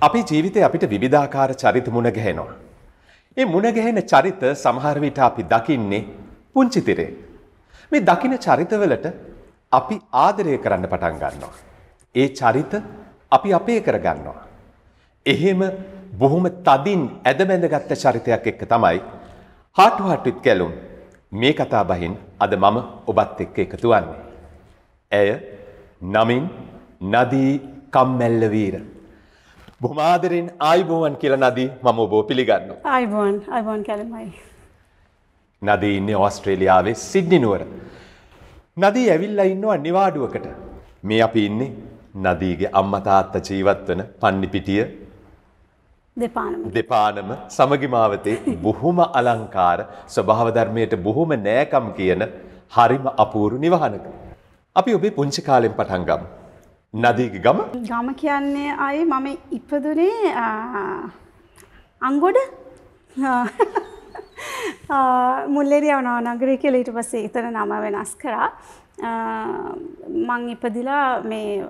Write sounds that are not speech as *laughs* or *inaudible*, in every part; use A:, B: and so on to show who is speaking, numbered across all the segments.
A: අපි ජීවිතේ අපිට විවිධාකාර චරිත මුණ ගැහෙනවා. ඒ මුණ ගැහෙන චරිත සමහර විට අපි දකින්නේ පුංචි තිරේ. මේ දකින චරිතවලට අපි ආදරය කරන්න පටන් ගන්නවා. ඒ චරිත අපි අපේ කරගන්නවා. එහෙම බොහොම තදින් ඇදබැඳගත්ත චරිතයක් එක්ක තමයි හාටු හට්විත් කැලුම් මේ කතා බහින් අද මම ඔබත් එක්ක එකතු වන්නේ. ඇය නමින් නදී කම්මැල්ල වීර. බොමාදරෙන් ආයිබෝවන් කියල නදී මම ඔබෝ පිළිගන්න.
B: අයිබෝන් අයිබෝන් කැලමයි.
A: නදී ඉන්නේ ඔස්ට්‍රේලියාවේ සිද්ධිනුවර. නදී ඇවිල්ලා ඉන්නවා නිවාඩුවකට. මේ අපි ඉන්නේ නදීගේ අම්මතාත්ත ජීවත් වන පන්නිපිටිය
B: දෙපානම.
A: සමගිමාවතේ බොහොම අලංකාර ස්වභාවධර්මයට බොහොම නෑකම් කියන හරිම අපූරු නිවහනක. අපි ඔබේ පුංචි කාලෙන් පටන් නදීගේ ගම
B: ගම කියන්නේ අයි මම ඉපදුනේ අංගොඩ මුල්ලෙරියාව නවනගරය කියල ඊට පස්සේ එතන නම වෙනස් කරා මං ඉපදිලා මේ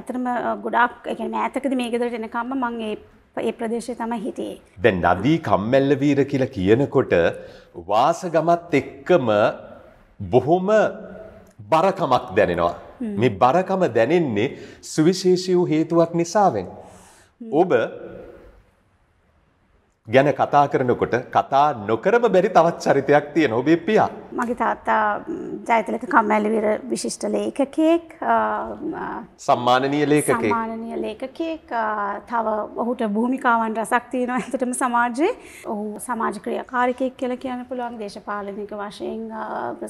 B: ඇතරම ගොඩක් එක මෑතකද මේකදට එනකම්ම මං ඒ ප්‍රදේශය තම හිටියේ.
A: දැන් නදී කම්මැල්ල වීර කියලා කියනකොට වාසගමත් එක්කම බොහොම බරකමක් දැනෙනවා. මේ බරකම දැනෙන්නේ සුවිශේෂී වූ හේතුවක් නිසාවෙන්. ඔබ ගැන කතා කරනකොට කතා නොකරම බැරි තවත් චරිතයක් තියෙන ඔබේ පියා.
B: මගේ තාත්තා ජයතලක කම්මැලිවිර විශිෂ්ට ලේකකෙක්
A: සම්මානනීය ලේකකෙක්.
B: සම්මානනීය ලේකකෙක් තව ඔහුට භූමිකාවන් රසක් තියෙනවා ඇතටම සමාජයේ ඔහු සමාජ ක්‍රියාකාරිකයෙක් කියලා කියන්න පුළුවන් දේශපාලනික වශයෙන්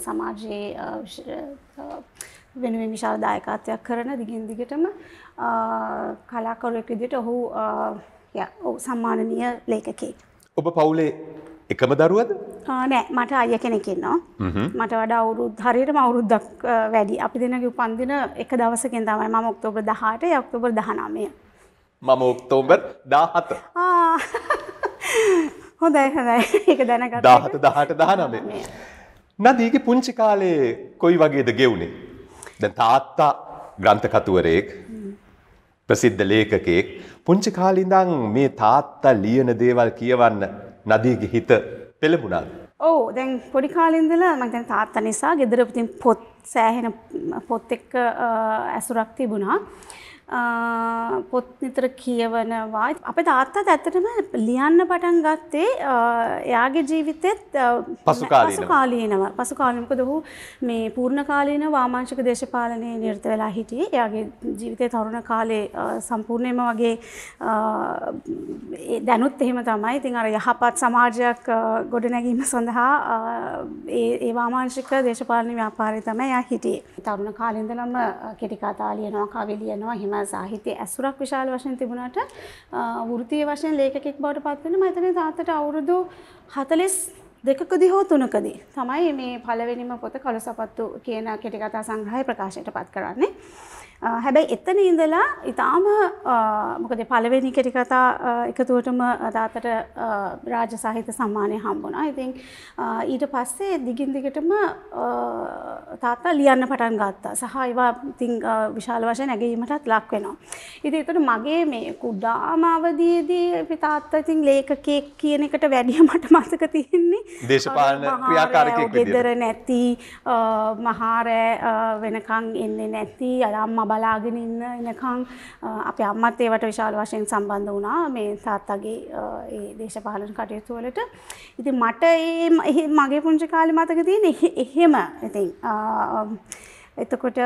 B: සමාජයේ වෙනුවෙන් විශාල දායකත්වයක් කරන දිගින් දිගටම කලාකරුවෙක් විදිහට ඔහු සම්මානනීය ලේඛකයෙක්.
A: ඔබ පවුලේ එකම දරුවද?
B: නෑ මට අයිය කෙනෙක් ඉන්නවා. මට වඩා අවුරුදු හරියටම අවුරුද්දක් වැඩි. අපි දෙන්නගේ උපන්දින එක දවසකින් තමයි මම ඔක්තෝබර් 18 ඔක්තෝබර් 19.
A: මම ඔක්තෝබර් 17.
B: හොඳයි හොඳයි. ඒක දැනගත්තා.
A: 17 18 19. නදීගේ පුංචි කාලේ කොයි වගේද ගෙවුනේ? දැන් තාත්තා ග්‍රන්ථ කතුවරයෙක් ප්‍රසිද්ධ ලේඛකයෙක් පුංචි කාලේ ඉඳන් මේ තාත්තා ලියන දේවල් කියවන්න නදීගේ හිත පෙළඹුණාද?
B: ඔව් දැන් පොඩි කාලේ ඉඳලා මම දැන් තාත්තා නිසා ගෙදර ඉතින් පොත් සෑහෙන පොත් එක්ක ඇසුරක් තිබුණා. පොත් නිතර කියවනවා අප තාත්තත් ඇත්තටම ලියන්න පටන් ගත්තේ එයාගේ ජීවිතෙත් පසුකාලීනව. පසුකාලිමකද හු මේ පූර්ණ කාලීන වාමාංශක දේශපාලනය නිර්ත වෙලා හිටියේ. එයාගේ ජීවිතය තරුණ කාලේ සම්පූර්ණයම වගේ දැනුත් එහෙම තමයි. ඉතින් අර යහපත් සමාජයක් ගොඩනැගීම සඳහා ඒ වාමාංශික දේශපාලන ව්‍යාපාරය තමයි එයා හිටියේ. තරුණ කාලින්දලම කෙටිකතා ලියනවා කවි ලියනවා හිම සාහිත්‍ය ඇසුරක් විශාල වශයෙන් තිබුණාට වෘත්තීය වශයෙන් ලේඛකෙක් බවට පත් වෙන මම හිතන්නේ තාත්තට අවුරුදු 40 දෙකකදී හෝ තුනකදී තමයි මේ පළවෙනිම පොත කළසපත්තු කියන කෙටිකතා සංග්‍රහය ප්‍රකාශයට පත් කරන්නේ. හැබැයි එතන ඉඳලා ඉතාම මොකද පළවෙනි කෙටි කතා එකතුවටම තාත්තට රාජ සාහිත්‍ය සම්මානය හම්බුණා. ඉතින් ඊට පස්සේ දිගින් දිගටම තාත්තා ලියන්න පටන් ගත්තා. සහ ඒවා ඉතින් විශාල වශයෙන් ඇගීමටත් ලක් වෙනවා. ඉතින් ඒතර මගේ මේ කුඩාම අවදියේදී අපි තාත්තා ඉතින් ලේඛකයෙක් කියන එකට වැඩිය මට මතක තියෙන්නේ
A: දේශපාලන ක්‍රියාකාරකයෙක්
B: විදිහට. ගෙදර නැති මහාරෑ වෙනකන් එන්නේ නැති අම්මා බලාගෙන ඉන්න එනකං අපේ අම්මත් ඒවට විශාල වශයෙන් සම්බන්ධ වුණා. මේ තාත්තගේ ඒ දේශපාලන කටයුතු වලට. ඉතින් මට ඒ මගේ පුංචි කාලේ මතක තියෙන එහෙම. ඉතින් එතකොට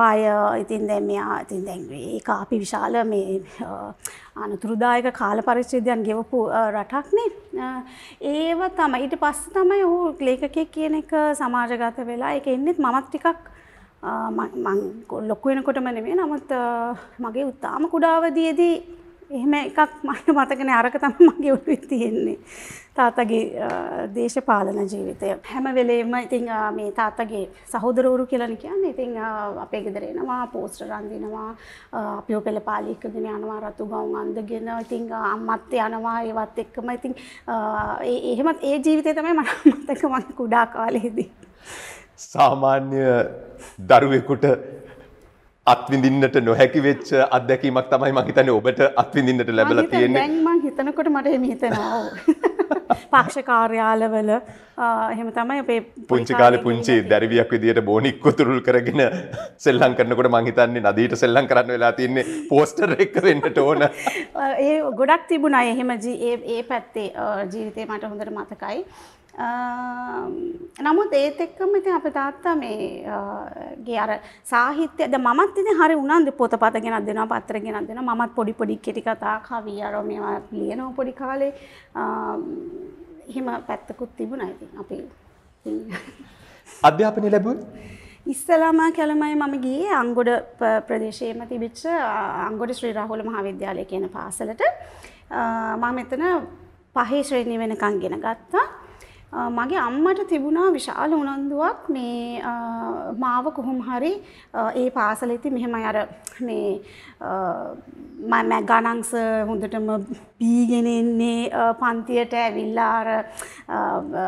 B: බය. ඉතින් දැන් මෙයා ඉතින් දැන් ඒක අපි විශාල මේ අනතුරුදායක කාල පරිච්ඡේදයන් ගෙවපු රටක්නේ ඒව තමයි. ඊට පස්සේ තමයි ඔහු ලේඛකයෙක් කියන එක සමාජගත වෙලා ඒක එන්නෙත් මමත් ටිකක් මං ලොකු වෙනකොටම නෙමෙයි නමුත් මගේ උත්තාම කුඩාවදියේදී එහෙම එකක් මට මතකනේ අරක තමයි මගේ ඔළුවේ තියෙන්නේ. තාත්තගේ දේශපාලන ජීවිතය. හැම වෙලේම ඉතින් මේ තාත්තගේ සහෝදරවරු කියලා කියන්නේ. ඉතින් අපේ ගෙදර එනවා පෝස්ටර් අඳිනවා අපිව පෙළ පාලිකගෙන යනවා රතු ගවුම් අඳගෙන ඉතින් අම්මත් යනවා ඒවත් එක්කම. ඉතින් එහෙමත් ඒ ජීවිතය තමයි මට *laughs* මතක මගේ කුඩා කාලේදී.
A: සාමාන්‍ය දරුවෙකුට අත්විඳින්නට නොහැකි වෙච්ච අත්දැකීමක් තමයි මං හිතන්නේ ඔබට අත්විඳින්නට ලැබලා තියෙන්නේ.
B: මං හිතනකොට මට හිතෙනවා. *laughs* පක්ෂ කාර්යාලවල එහෙම තමයි අපේ
A: පුංචි කාලේ පුංචි දැරිවියක් විදියට බෝනික් උතුරුල් කරගෙන සෙල්ලම් කරනකොට මං හිතන්නේ නදීට සෙල්ලම් කරන්න වෙලා තියෙන්නේ පෝස්ටර් එක වෙන්නට ඕන. *laughs*
B: ඒ ගොඩක් තිබුණා එහෙම ඒ පැත්තේ ජීවිතේ මට හොඳට මතකයි. නමුත් ඒත් එක්කම ඉතින් අපේ තාත්තා මේ ගේ අර සාහිත්‍ය ද මමත් ඉතින් හරි උනන්දු පොතපත ගෙනත් දෙනවා පත්‍ර ගෙනත් දෙනවා. මමත් පොඩි පොඩි කෙටි කතා කවි අර මේවා ලියනවා පොඩි කාලේ. එහෙම පැත්තකුත් තිබුණා ඉතින් අපි *laughs*
A: අධ්‍යාපනය ලැබුවේ?
B: ඉස්සලාම කැළමයි මම ගියේ අංගොඩ ප්‍රදේශයේම තිබිච්ච අංගොඩ ශ්‍රී රාහුල මහාවිද්‍යාලය කියන පාසලට. මම මෙතන පහේ ශ්‍රේණිය වෙනකන් ගෙන ගත්තා. අ, මගේ අම්මට තිබුණා විශාල උනන්දුවක්. මේ අ, මාව කොහොම හරි අ, ඒ පාසල ඉතින් මෙහෙමයි අර මේ අ, මම ගණන්ස හොඳටම පීගෙන එන්නේ අ, පන්තියට ඇවිල්ලා අර අ, අ,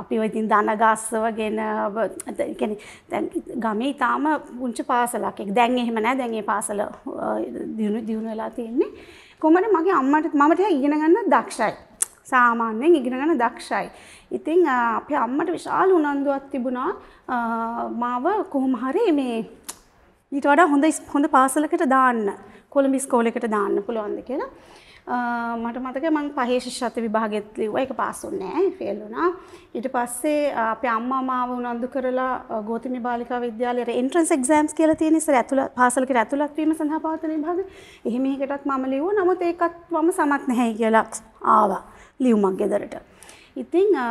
B: අපි ඔය ඉතින් දන ගස්සවගෙන කියන්නේ දැන් ගමේ ඊටාම පුංචි පාසලක්. ඒක දැන් එහෙම නැහැ දැන් ඒ පාසල අ, දියුණු දියුණු වෙලා තියෙන්නේ. කොහමද? මගේ අම්මට මම ටිකක් ඉගෙන ගන්න දක්ෂයි. සාමාන්‍යයෙන් ඉගෙන ගන්න දක්ෂයි. ඉතින් අ, අපේ අම්මට විශාල උනන්දුවක් තිබුණා. අ, මාව කොහොම හරි මේ ඊට වඩා හොඳ ඉස්- හොඳ පාසලකට දාන්න කොළඹ ඉස්කෝලේකට දාන්න පුළුවන්ද කියලා. අ, මට මතකයි මං පහේ ශිෂ්‍යත්ව විභාගෙත් ලිව්වා. ඒක පාස් වුණේ නැහැ ෆේල් වුණා. ඊට පස්සේ අ, අපේ අම්මා මාව උනන්දු කරලා අ, ගෝතමි බාලිකා විද්‍යාලයේ එන්ට්‍රන්ස් එක්සෑම්ස් කියලා තියෙන ඉස්සර ඇතුළත් පාසලකට ඇතුළත් වීම සඳහා පවතින විභාගෙ. එහෙම එකකටත් මම ලිව්වා. නමුත් ඒකත් මම සමත් නැහැයි කියලා ආවා. ලියුමක් ගෙදරට ඉතින් අ,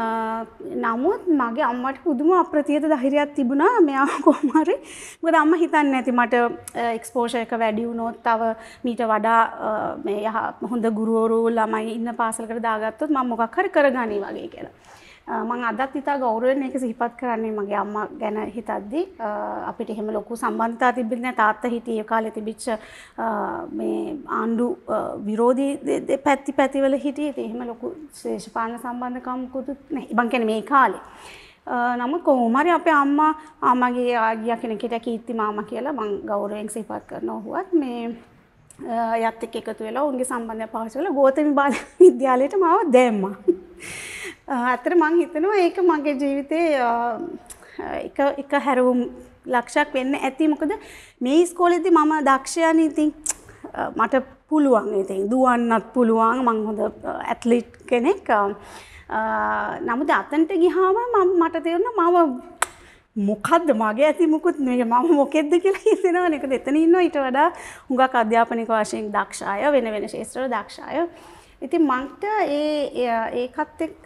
B: නමුත් මගේ අම්මට පුදුම අප්‍රතියත ධෛර්යයක් තිබුණා මෙයා *laughs* කොහොම හරි මොකද අම්මා හිතන්නේ නැති මට එක්ස්පෝෂර් එක වැඩි වුණොත් තව මීට වඩා අ, මේ යහ- හොඳ ගුරුවරු ළමයි ඉන්න පාසලකට දාගත්තොත් මම මොකක් හරි කරගනි වගේ කියලා. අ, මං අදත් ඉතා ගෞරවයෙන් ඒක සිහිපත් කරන්නේ මගේ අම්මා ගැන හිතද්දි. අ, අපිට එහෙම ලොකු සම්බන්ධතා තිබෙන්නේ නැහැ තාත්තා හිටියේ ඒ කාලේ තිබිච්ච අ, මේ ආණ්ඩු අ, විරෝධී දෙ- දෙ- පැති පැතිවල හිටියේ. ඉතින් එහෙම ලොකු ශේෂපාලන සම්බන්ධකම්කුත් නැහැ මං කියන්නේ මේ කාලේ. අ, නමුත් කොහොම හරි අපේ අම්මා ආමගේ ආගියා කෙනෙක්ට කීර්ති මාමා කියලා මං ගෞරවයෙන් සිහිපත් කරනවා වුවත් මේ අ, යත් එක්ක එකතු වෙලා උන්ගේ සම්බන්ධය පාවිච්චි කරලා ගෝතමි බාල විද්‍යාලයට මාව දැම්මා. *laughs* අ, ඇත්තට මං හිතනවා ඒක මගේ ජීවිතේ අ, එක එක හැරවුම් ලක්ෂයක් වෙන්න ඇති. මොකද මේ ඉස්කෝලේදී මම දක්ෂයනේ. ඉතින් අ, මට පුළුවන්. ඉතින් දුවන්නත් පුළුවන්. මං හොඳ ඇත්ලිට් කෙනෙක්. අ, අ, නමුත් අතන්ට ගිහාම මම මට තේරුණා මම මොකක්ද මගේ ඇති මුකුත් නෙවෙයි. මම මොකෙද්ද කියලා හිතෙනවා නේද එතන ඉන්නවා ඊට වඩා හුඟක් අධ්‍යාපනික වශයෙන් දක්ෂ අය වෙන වෙන ශාස්ත්‍රවල දක්ෂ අය. ඉතින් මන්ට ඒ ඒ- ඒකත් එක්ක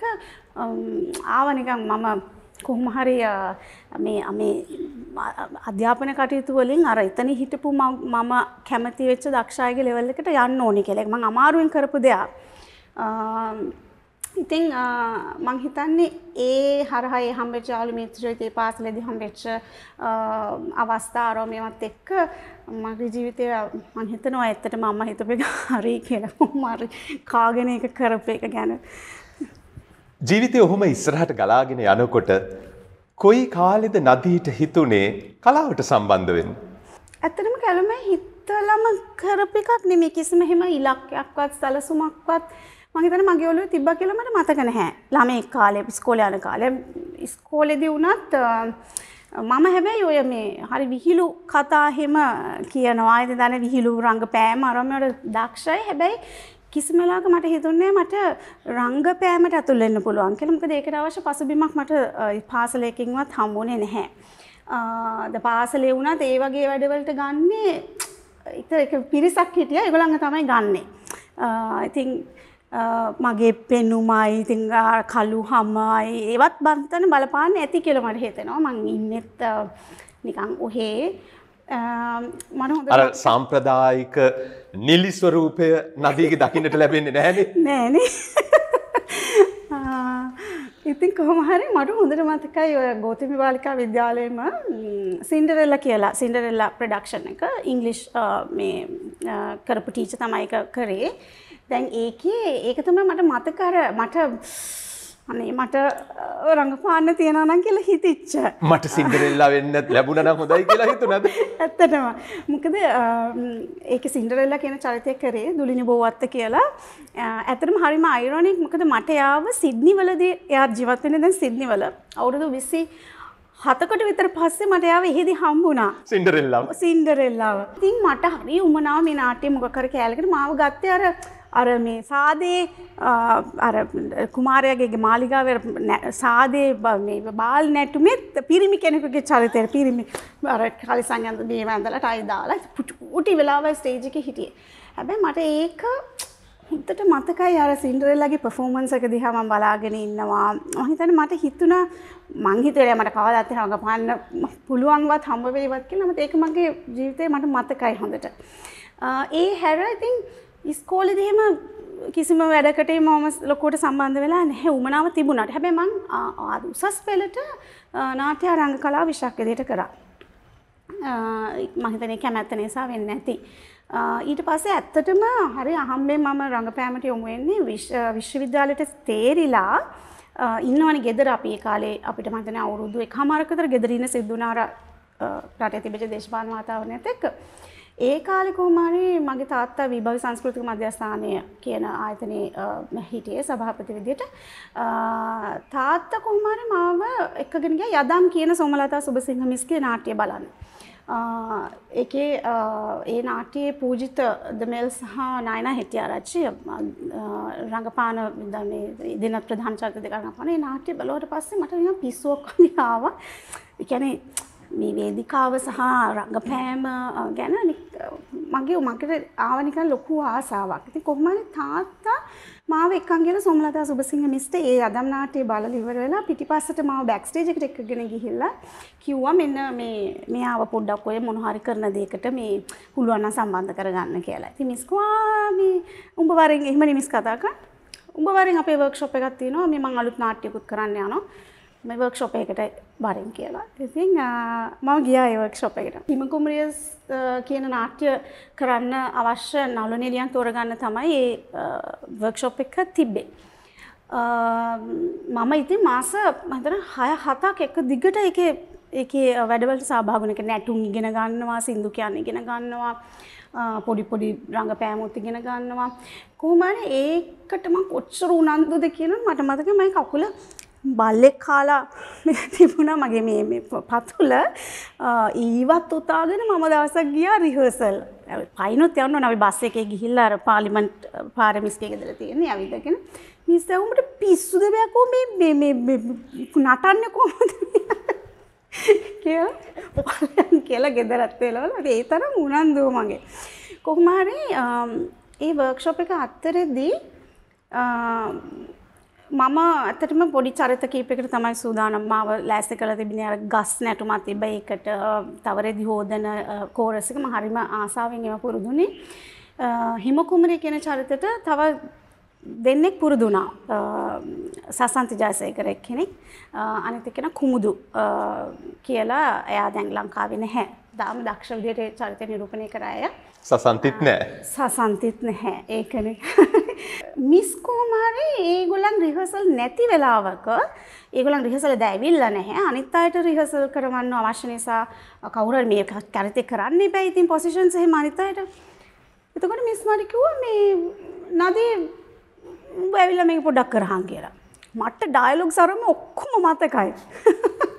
B: අම්, ආව නිකන් මම කොහොම හරි අ, මේ මේ අධ්‍යාපන කටයුතු වලින් අර එතන හිටපු මම මම කැමති වෙච්ච දක්ෂ අයගේ ලෙවල් එකට යන්න ඕනි කියලා. ඒක මම අමාරුවෙන් කරපු දෙයක්. ඉතින් මං හිතන්නේ ඒ හරහා ඒ හම්බෙච්ච යාළු මිත්‍රයෝ ඒ පාසලේදී හම්බෙච්ච අවස්ථා ආරෝමයවත් එක්ක මගේ ජීවිතේ මං හිතනවා ඇත්තටම අම්මා හිතපු එක හරි කියලා. හරි කාගෙන එක කරපු එක ගැන.
A: ජීවිතය ඔහොම ඉස්සරහට ගලාගෙන යනකොට කොයි කාලෙද නදීට හිතුනේ කලාවට සම්බන්ධ වෙන්න.
B: ඇත්තටම කැලම හිතලම කරපු එකක් නෙමෙයි. කිසිම එහෙම ඉලක්කයක්වත් සැලසුමක්වත් මම හිතන්නේ මගේ ඔළුවේ තිබ්බා කියලා මට මතක නැහැ. ළමයි කාලේ ඉස්කෝලේ යන කාලේ ඉස්කෝලේදී වුණත් අ, මම හැබැයි ඔය මේ හරි විහිළු කතා එහෙම කියනවා. ඉතින් දැන විහිළු රංගපෑම අරම වල දක්ෂයි. හැබැයි කිසිම වෙලාවක මට හිතුන්නේ මට රංගපෑමට ඇතුල් වෙන්න පුළුවන් කියලා. මොකද ඒකට අවශ්‍ය පසුබිමක් මට අ, පාසලයකින්වත් හම්බුනේ නැහැ. අ, ද පාසලේ වුණත් ඒ වගේ වැඩවලට ගන්නේ එක එක පිරිසක් හිටිය ඒගොල්ලන්ව තමයි ගන්නෙ. අ, ඉතින් අ, මගේ පෙනුමයි ඉතින් අර කළු හමයි ඒවත් බන්තන බලපාන්න ඇති කියලා මට හිතෙනවා. මං ඉන්නෙත් අ, නිකන් ඔහේ
A: අර සාම්ප්‍රදායික නිලි ස්වරූපය නදීගේ දකින්නට ලැබෙන්නේ.
B: නෑනේ. ආ, ඉතින් කොහොම හරි මට හොඳට මතකයි ඔය ගෝතමි බාලිකා විද්‍යාලයේම සින්ඩරෙල්ලා කියලා සින්ඩරෙල්ලා ප්‍රොඩක්ෂන් එක ඉංග්ලිෂ් මේ කරපු ටීචර් තමයි කරේ. දැන් ඒකේ ඒක තමයි මට මතක අර මට අනේ මට රඟපාන්න තියෙනනම් කියලා හිතිච්ච.
A: මට සිංහරෙල්ලා වෙන්න ලැබුණන හොඳයි කියලා හිතුනද *laughs*
B: ඇත්තටම. මොකද ඒක සිින්ඩරෙල්ලා කියන චරිතය කරේ දුලිනි බෝවත්ත කියලා. ඇතරම හරිම අයිරෝනික් මොකද මට යාව සිද්නිවලදී එයා ජීවත්වෙන දැන් සිද්නිවල අවුරුදු විසි හතකට විතර පස්සේ මට යාව එහෙදි හම්බුණා.
A: සිින්ඩරෙල්ලා
B: සින්ඩරෙල්ලාව. තින් මට හරි උමනාව මේ නාට්‍ය මොකකර කෑලකට මාව ගත්තය අර අර මේ සාදේ අර කුමාරයගේ මාලිගාව සාදේ බාල් නැටුමෙත් පිරිමි කෙනෙකුගේ චරිතය පිරිමි අර කලිසං ඇඳ මේ වැඳල ටයි දාලා උටි වෙලාව ස්ටේජික හිටිය. හැබැයි මට ඒක හිතට මතකයි අර සින්ඩරෙල්ලගේ පෆෝමන්සක දිහාම බලාගෙන ඉන්නවා. මහිතන මට හිතුණ මංහිතරය මට කවදත්ත හඟ පන්න පුළුවන්වත් හම්බවේවත් කියලා. මත ඒක මගේ ජීවිතය මට මතකයි හොඳට. ඒ හැර ඉතින් ඉස්කෝලෙදීම කිසිම වැඩකට මම ලොකෝට සම්බන්ධ වෙලා නැහැ. උමනාව තිබුණට. හැබැ මං ආද උසස් පෙලට නාට්‍ය රංග කලා විශක්්‍යදයට කරා. මහිතනය කැමැත්ත නිසා වෙන්න ඇති ඊට පස්සේ ඇත්තටම හරි අහම්බේ මම රඟපෑමට යොමු වෙන්නේ විශ්වවිද්‍යාලයට තේරිලා ඉන්නවනි ගෙදර අපේ කාලේ අපිට මතන අවුරුදු එක හමරකතර ගෙදරන්න සිද්ධනාර රට තිබෙච දේශපාන වාතාවරණයත් එක්ක. ඒ කාලෙ කොහොමාරි මගේ තාත්තා විභව සංස්කෘතික මධ්‍යස්ථානය කියන ආයතනයේ හිටියේ සභාපති විදියට තාත්තා කොහොමාරි මාව එක්කගෙන ගියා යදම් කියන සෝමලතා සුබසිංහ මිස්ගේ නාට්‍ය බලන්න. එකේ ඒ නාට්‍යයේ පූජිත දමෙල් සහ නයන හිටිය ආරච්චි රඟපාන දින ප්‍රධාන චරිත දෙක රඟපාන ඒ නාට්‍ය බලවට පස්සේ මට නිකන් පිස්සුවක් වගේ ආවා. ඒ කියන්නේ මේ වේදිකාව සහ රඟපෑම ගැන මගේ මකට ආවනිකන් ලොකු ආසාාවක් ඉති කොහමද තාත්තා මාව එක්කන් කියලා සොමලතා සුබසිංහ මිස්ට ඒ අදම් නාට්‍යය බලලා ඉවර වෙලා පිටිපස්සට මාව බෑක්ස්ටේජ් එකට එක්කගෙන ගිහිල්ලා කිව්වා මෙන්න මේ මෙයාව පොඩ්ඩක් ඔය මොන හරි කරන දෙයකට මේ පුළුවන් නම් සම්බන්ධ කරගන්න කියලා. ඉතින් මිස් කිව්වා මේ උඹ වරෙන් එහෙම මිස් කතා කරා. උඹ වරෙන් අපේ වර්ක්ෂොප් එකක් තියෙනවා මේ මං අලුත් නාට්‍යකුත් කරන්න යනවා. මේ වර්ක්ෂොප් එකට බරින් කියලා. ඉතින් මම ගියා ඒ වර්ක්ෂොප් එකට. හිමකුමරියස් කියන නාට්‍ය කරන්න අවශ්‍ය නළු නිලියන් තෝරගන්න තමයි ඒ වර්ක්ෂොප් එක තිබ්බේ. මම ඉතින් මාස මතන හය හතක් එක දිගට එක එක වැඩවලට සභාගනක නැටුම් ඉගෙන ගන්නවා සිින්දු කියන්න ඉගෙන ගන්නවා පොඩි පොඩි රඟ පෑමුත් ඉගෙන ගන්නවා කොහමන ඒකටම කොච්චර උනන්දුද කියන මට මතක මයි කකුල බල්ලෙක් කාලා *laughs* තිබුණා මගේ මේ පතුල ඊවත් උතාගෙන මම දවසක් ගියා රිහර්සල් පයිනුත් යන්න නවි බස් එකේ ගිහිල්ලා අර පාර්ලිමන්ට් පාරමිස්කේ ගෙදර තියෙන්නේ ඇවිදගෙන මිස් උඹට පිස්සුද බෑකෝ මේ මේ මේ නටන්නේ කොහොමද? කියලා *laughs* කියලා ගෙදරත් වෙලවල ඒ තරම් උනන්දුව මගේ. කොහොම හරි ඒ වර්ක්ෂොප් එක අත්තරෙදී මම ඇතටම පොඩි චරිත කීපකට තමයි සූදානම්. මාව ලෑස්ති කළ තිබෙන අර ගස් නැටුමත් තිබ්බ ඒකට තවරෙදි හෝදන කෝරස් එක මම හරිම ආසාවෙන් ඒව පුරුදුනේ. හිම කුමරී කියන චරිතෙට තව දෙන්නෙක් පුරුදු වුණා. සසන්ති ජයසේකර එක්කෙනෙක්. අනිත් එක්කෙනා කුමුදු. කියලා එයා දැන් ලංකාවේ නැහැ. දාම දක්ෂ විදියට චරිත නිරූපණය කර අය
A: සසන්තිත් නෑ.
B: සසන්තිත් නැහැ. ඒකන *laughs* මිස් කෝමාරි ඒගොලන් රිහසල් නැති වෙලාවක ඒගොලන් රිහසල දැවිල්ල නැහැ. අනිත් අයට රිහසල් කරවන්න අවශ්‍ය නිසා කවුර මේ කරිතය කරන්නේ පැයිතින් පොසිෂන් සහ මනිතයට එතකොට මිස් මරිකුව මේ නදී ඇවිල්ල මේ පොඩක් කරහන් කියලා. මට ඩයිලොක් සරම ඔක්කොම මතකයි *laughs*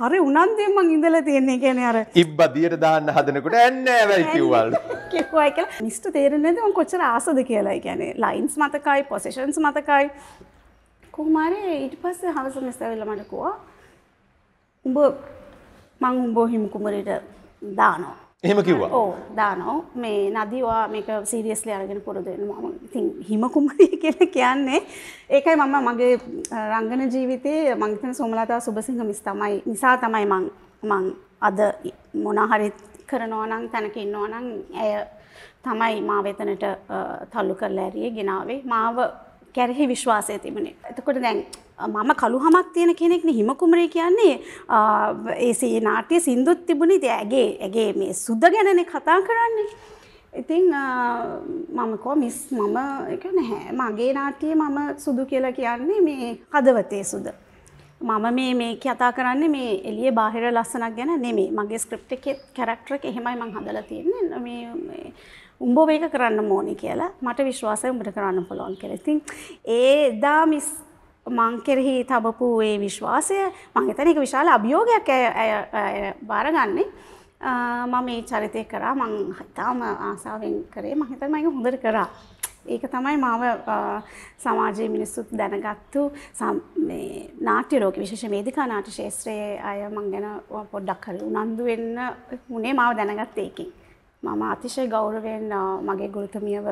B: හරි උනන්දෙන් මං ඉඳලා තියෙන්නේ කියන්නේ අර
A: ඉබ්බ දියට දාන්න හදනකොට ඇන්නේ වැයි කිව්වල් *laughs*
B: කිව්වයි කියලා මිස්ට තේරෙන්නේ නැද්ද මං කොච්චර ආසද කියලා. කියන්නේ ලයින්ස් මතකයි, පොසිෂන්ස් මතකයි. කොහොමාරි ඊට පස්සේ හවස මිස් ඇවිල්ලා මට කිව්වා උඹ මං උඹ හිමු කුමරිට දානවා.
A: එහෙම කිව්වා.
B: ඕ දානෝ මේ නදීවා මේක සීරියස්ලි අරගෙන පුරුදු වෙනවා. මම ඉතින් හිම කුමරිය *laughs* කියලා කියන්නේ. ඒකයි මම මගේ රංගන ජීවිතේ මං හිතන සෝමලතා සුබසිංහ මිස් තමයි නිසා තමයි මං මං අද මොන හරි කරනවා නම් තැනක ඉන්නවා නම් ඇය තමයි මාව එතනට තල්ලු කරලා ඇරියේ ගෙනාවේ. මාව කැරෙහි විශ්වාසය තිබුණේ. එතකොට දැන් මම කළු හමක් තියෙන කෙනෙක්න හිමකුමරේ කියන්නේ ඒසේ නාට්‍ය සිින්දුත් තිබුණි ඇගේ ඇගේ මේ සුද්ද ගැනනෙ කතා කරන්නේ. ඉතිං මම කෝ මිස් මම එක නැහැ මගේ නාට්‍යය මම සුදු කියලා කියන්නේ මේ හදවතේ සුද. මම මේ මේ කතා කරන්න මේ එලිය බාහිර ලස්සනක් ගැන නෙමේ මගේ ස්ක්‍රප් එක කැරක්ටර එක එහෙමයි මං හදලා තියන්නේ මේ උඹ වේක කරන්න මෝනි කියලා මට විශ්වාසය උඹට කරන්න පුළුවන් කියලා. ඉතින් ඒ එදා මිස් මං කෙරෙහි තබපු ඒ විශ්වාසය මං හිතන එක විශාල අභියෝගයක් බාරගන්නේ. මම මේ චරිතය කරා මං හතාම ආසාාවෙන් කරේ මහිත මයික හොඳට කරා. ඒක තමයි මාව සමාජයේ මිනිස්සුත් දැනගත්තු නාට්‍ය ලෝක විශේෂ වේදිකා නාට්‍ය ශේත්‍රයේ අය මං ගැන පොඩ්ඩක් හරි උනන්දු වෙන්න උනේ මාව දැනගත්ත ඒකින්. මම අතිශය ගෞරවෙන් මගේ ගුරුතුමියව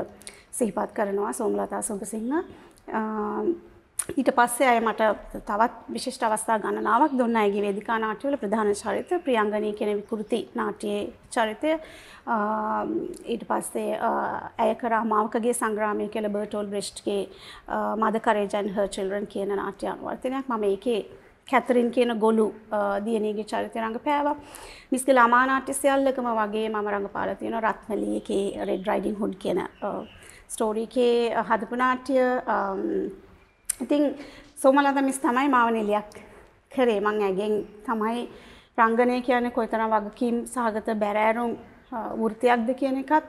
B: සිහිපත් කරනවා සෝමලතා සුභසිංහ ඊට පස්සේ අය මට තවත් විශිෂ්ට අවස්ථා ගණනාවක් දුන්න අයගේ වේදිකා නාට්‍යවල ප්‍රධාන චරිත ප්‍රියංගනී කියන විකෘති නාට්‍යයේ චරිතය. ඊට පස්සේ ඇය කරා මාවකගේ සංග්‍රාමය කියලා බර්ටෝල් බ්‍රෙස්ට්ගේ මද කරේජන් හර් චිල්ඩ්‍රන් කියන නාට්‍ය අනුවර්තනයක් මම ඒකේ කැතරින් කියන ගොලු දියනීගේ චරිතය රඟපෑවා. මිස්ගේ ළමා නාට්‍ය සියල්ලකම වගේ මම රඟපාලා තියෙනවා රත්මලී එකේ රෙඩ් රයිඩින් හුඩ් කියන ස්ටෝරි එකේ හදපු නාට්‍ය ඉතින් සෝමලතා මිස් තමයි මාව නිලියක් කරේ මං ඇගෙන් තමයි රංගනය කියන්නේ කොයිතරම් වගකීම් සහගත බැරෑරුම් වෘතියක්ද කියන එකත්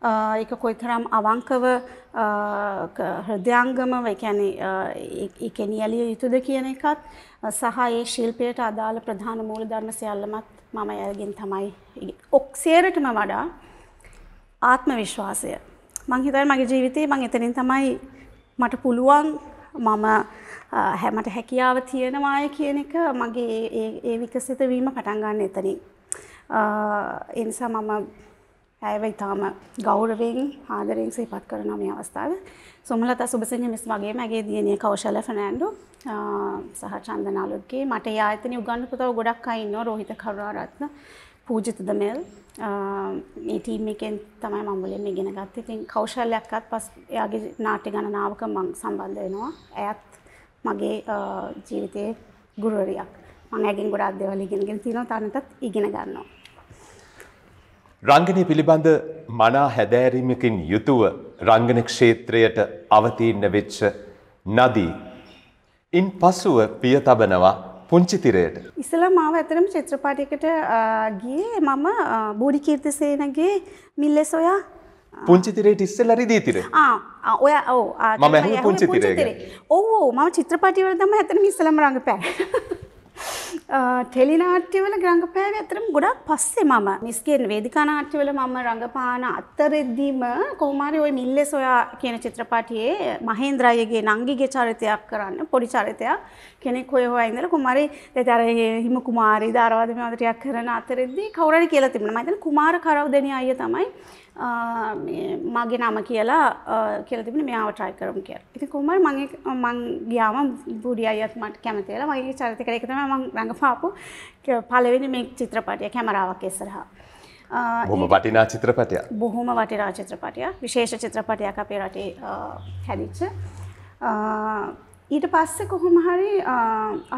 B: Uh, ඒක කොයිතරම් අවංකව uh, හෘදයාංගම එකැන uh, නියලිය යුතුද කියන එකත් සහ ඒ ශිල්පයට අදාළ ප්‍රධාන මූල ධර්ම සියල්ලමත් මම ඇයගෙන් තමයි ඔක්සේරටම වඩා ආත්ම විශ්වාසය මං හිතයි මගේ ජීවිතේ මං එතනින් තමයි මට පුළුවන් මම හැමට හැකියාව තියෙනවාය කියන එක මගේ ඒ විකසිත වීම පටන් ගන්න එතනින්. එනිසා මම ඇයව ඉතාම ගෞරවෙන් ආදරයෙන් සිහිපත් කරනවා මේ අවස්ථාව. සුමලතා සුබසිංහ මිස් වගේ මගේ දියණිය කෞශල ෆර්නෑන්ඩෝ සහ චන්දනාලුගේ මට ඒ ආයතනයේ උගන්වපු තව ගොඩක් අය ඉන්නවා රෝහිත කරුණාරත්න පූජිත දමෙල් ඒ ටීම් එකෙන් තමයි මම මුලින්ම ඉගෙන ගත්තේ. ඉතින් කෞශල්‍යයක්වත් පස් එයාගේ නාට්‍ය ගණනාවක මම සම්බන්ධ වෙනවා. එයත් මගේ ජීවිතයේ ගුරුවරියක්. මම ඇගෙන් ගොඩාක් දේවල් ඉගෙනගෙන තියෙනවා. තානටත් ඉගෙන ගන්නවා.
A: රංගනය පිළිබඳ මනා හැදෑරීමකින් යුතුව රංගන ක්ෂේත්‍රයට අවතීර්ණ වෙච්ච නදී. ඉන් පසුව පිය තබනවා පුංචි තිරයට.
B: ඉස්සලා මාව ඇතරම චිත්‍රපාටයකට ගියේ මම බූඩි කීර්තිසේනගේ මිල්ලෙ සොයා
A: පුංචි තිරේට ඉස්සෙල්ලා රිදී තිර.
B: ඔය ඔව්
A: මම ඇහුවේ පුංචි තිරේ ගැන.
B: ඔව් මම චිත්‍රපටිවල තමයි ඇත්තටම ඉස්සලම රඟපෑ. *laughs* ටෙලිනාට්‍යවල රඟපෑව ඇතරම් ගොඩක් පස්සේ මම. මිස්ගෙන් වේදිකා නාට්‍යවල මම රඟපාන අත්තරෙද්දීම කොහොමාරි ওই මිල්ලේ සොයා කියන චිත්‍රපටියේ මහේන්ද්‍රයගේ නංගිගේ චරිතයක් කරන්න පොඩි චරිතයක්. කෙනෙක් ඔය හොයා ඉඳලා කුමාරි දැන් අර හිම කුමාරි දාරවාද මේවා ටිකක් කරන අතරෙද්දී කවුරුහරි කියලා තිබුණා. මම හිතන්නේ කුමාර කරවදෙනි අයියා තමයි. මගේ නම කියලා කියලා තිබුණේ මෙයාව try කරමු කියලා. ඉතින් කොහොමද මම මං ගියාම බුඩි අයියත් මට කැමති වෙලා මගේ චරිත කරේ එක තමයි මම රඟපාපු පළවෙනි මේ චිත්‍රපටය කැමරාවක් ඉස්සරහා.
A: බොහොම වටිනා චිත්‍රපටයක්.
B: බොහොම වටිනා චිත්‍රපටයක්. විශේෂ චිත්‍රපටයක් අපේ රටේ හැදිච්ච. ඊට පස්සේ කොහොම හරි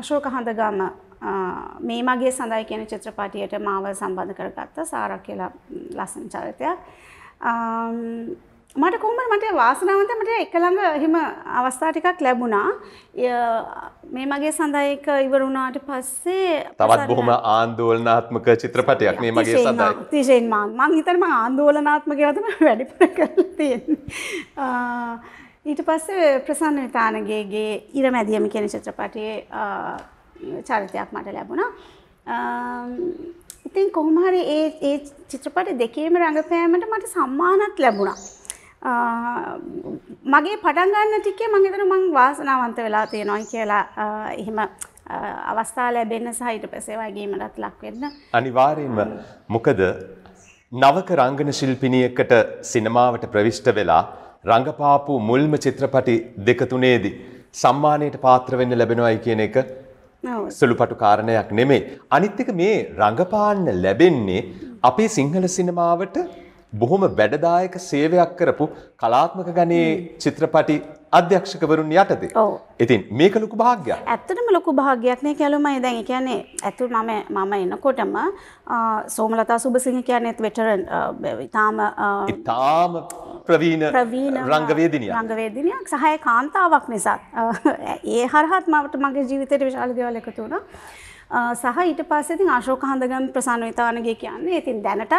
B: අශෝක හඳගම මේ මගේ සඳයි කියන චිත්‍රපටියට මාව සම්බන්ධ කරගත්ත සාරක් කියලා ලස්සන චරිතයක්. මට කොහොමද මට වාසනාවන්ත මට එක ළඟ එහෙම අවස්ථා ටිකක් ලැබුණා. මේ මගේ සඳයක ඉවර වුණාට පස්සේ
A: තවත් බොහොම ආందోලනාත්මක චිත්‍රපටයක් මේ මගේ සඳයි.
B: තිශයෙන් මං මං හිතන්නේ මං ආందోලනාත්මක ඒවා තමයි *laughs* වැඩිපුර කරලා තියෙන්නේ. ඊට පස්සේ ප්‍රසන්න විතානගේගේ ඉරමැදියම කියන චිත්‍රපටයේ චරිතයක් මට ලැබුණා. ඉතින් කොහොමහරි ඒ ඒ චිත්‍රපට දෙකේම රඟපෑමට මට සම්මානත් ලැබුණා. මගේ පටන් ගන්න ටිකේ මං හිතන මං වාසනාවන්ත වෙලා තියෙනවා කියලා එහෙම අවස්ථා ලැබෙන්න සහ ඊට පස්සේ වගේමටත් ලක් වෙන්න.
A: අනිවාර්යයෙන්ම මොකද නවක රංගන ශිල්පිනියකට සිනමාවට ප්‍රවිෂ්ට වෙලා රඟපාපු මුල්ම චිත්‍රපටි දෙක තුනේදී සම්මානයට පාත්‍ර වෙන්න ලැබෙනවයි කියන එක සුළුපටු කාරණයක් නෙමේ. අනිත් එක මේ රඟපාන්න ලැබෙන්නේ අපේ සිංහල සිනමාවට බොහොම වැඩදායක සේවයක් කරපු කලාත්මක ගණයේ චිත්‍රපටි අධ්‍යක්ෂකවරුන් යටතේ. ඉතින් මේක ලොකු භාග්‍යයක්.
B: ඇත්තටම ලොකු භාග්‍යයක්නේ කැලුමයි දැන් ඒ කියන්නේ ඇතුල් මම මම එනකොටම සෝමලතා සුබසිංහ කියන්නේත් වෙටරන් ඉතාම
A: ඉතාම ප්‍රවීණ රංගවේදිනියක්.
B: රංගවේදිනියක් සහය කාන්තාවක් නිසා *laughs* ඒ හරහත් මට මගේ ජීවිතයට විශාල දේවල් එකතු වුණා. අ, සහ ඊට පස්සේ ඉතින් අශෝක හඳගම් ප්‍රසන්න විතානගේ කියන්නේ ඉතින් දැනටත්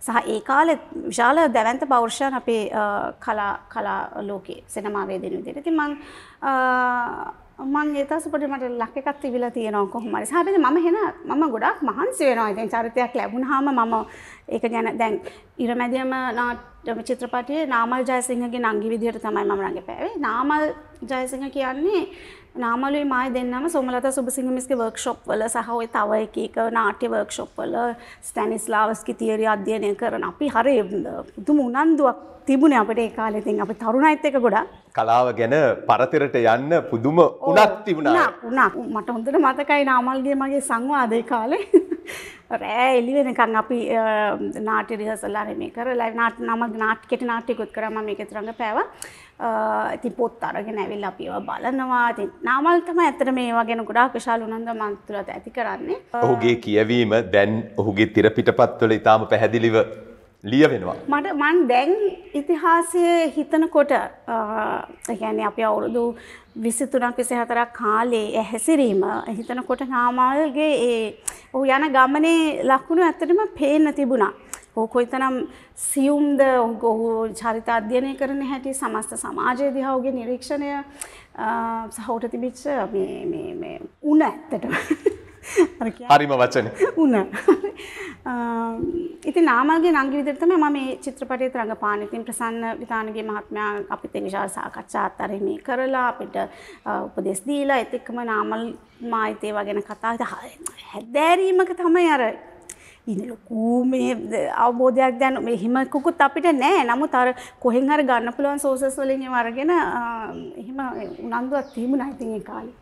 B: සහ ඒ කාලේ විශාල දැවැන්ත පෞරුෂයන් අපේ අ, කලා කලා ලෝකේ සිනමාවේදින විදිහට. ඉතින් මං අ, මං ඒතසුපට මට ලක් එකක් තිබිලා තියෙනවා කොහොම හරි. සාපේද මම හෙන මම ගොඩක් මහන්සි වෙනවා. ඉතින් චරිතයක් ලැබුණාම මම ඒක ගැන දැන් ඉරමැදියම නාට්‍ය චිත්‍රපටයේ නාමල් ජයසිංහගේ නංගි විදිහට තමයි මම රඟපෑවේ. නාමල් ජයසිංහ කියන්නේ නාමලුයි මායි දෙන්නම සෝමලතා සුබසිංහ මිස්ගේ වර්ක්ෂොප් වල සහ ඔය තව එක එක නාට්‍ය වර්ක්ෂොප් වල ස්ටැනිස්ලාවස්කි තියරි අධ්‍යයනය කරන අපි හරි පුදුම උනන්දුවක් තිබුණේ අපිට ඒ කාලේ. ඉතින් අපි තරුණයිත් එක ගොඩක්.
A: කලාව ගැන පරතරට යන්න පුදුම උනත් තිබුණා.
B: උනා මට හොඳට මතකයි නාමල්ගේ මගේ සංවාදය කාලේ රෑ එලි වෙනකන් අපි අ, නාට්‍ය රිහර්සල් හරි මේ කරලා නාට්‍ය නම නාට්‍ය කෙටි නාට්‍යකුත් කරා මම මේකෙත් රඟපෑවා. අ, ඉතින් පොත් අරගෙන ඇවිල්ලා අපි ඒවා බලනවා. ඉතින් නාමල් තමයි ඇත්තට මේවා ගැන ගොඩාක් විශාල උනන්දුවක් මන් තුළට ඇති කරන්නේ.
A: ඔහුගේ කියවීම දැන් ඔහුගේ තිර පිටපත්වල ඉතාම පැහැදිලිව ලියවෙනවා.
B: මට මන් දැන් ඉතිහාසය හිතනකොට ගැන අපි අවුරුදු විසිතුනක් විසි හතරක් කාලේ ඇ හැසිරීම හිතනකොට නාමල්ගේ ඒ ඔහු යන ගමනේ ලක්ුණු ඇත්තටම පේන්න තිබුණා. ඕ කොයිතනම් සියුම්ද ඔහු චරිත අධ්‍යයනය කරන හැටි සමස්ත සමාජය දිහාවගේ නිරීක්ෂණය සහෝට තිබිච්ච මේ- මේ- මේ උන ඇත්තටම. අර
A: හරිම වචන.
B: උන ඉති නාමල්ගේ නංගි විදිරතම ම මේ චිත්‍රපටය තරඟපාන ඉතින් ප්‍රසන්න විතානගේ මහත්මයා අපිත විශාල සාකච්ඡා අත්තර මේ කරලා අපිට උපදෙස් දීලා එතික්කම නාමල් මායිතේවා ගැන කතාත හැදෑරීමක තමයි අර ලොකූ මේ අවබෝධයක් දැන් හිමකුකුත් අපිට නෑ. නමුත් අර කොහෙන් හර ගන්න පුළුවන් සෝසස් වලින් අ, එහෙම උනන්දුවක් තිබුණා ඉතින් ඒ කාලේ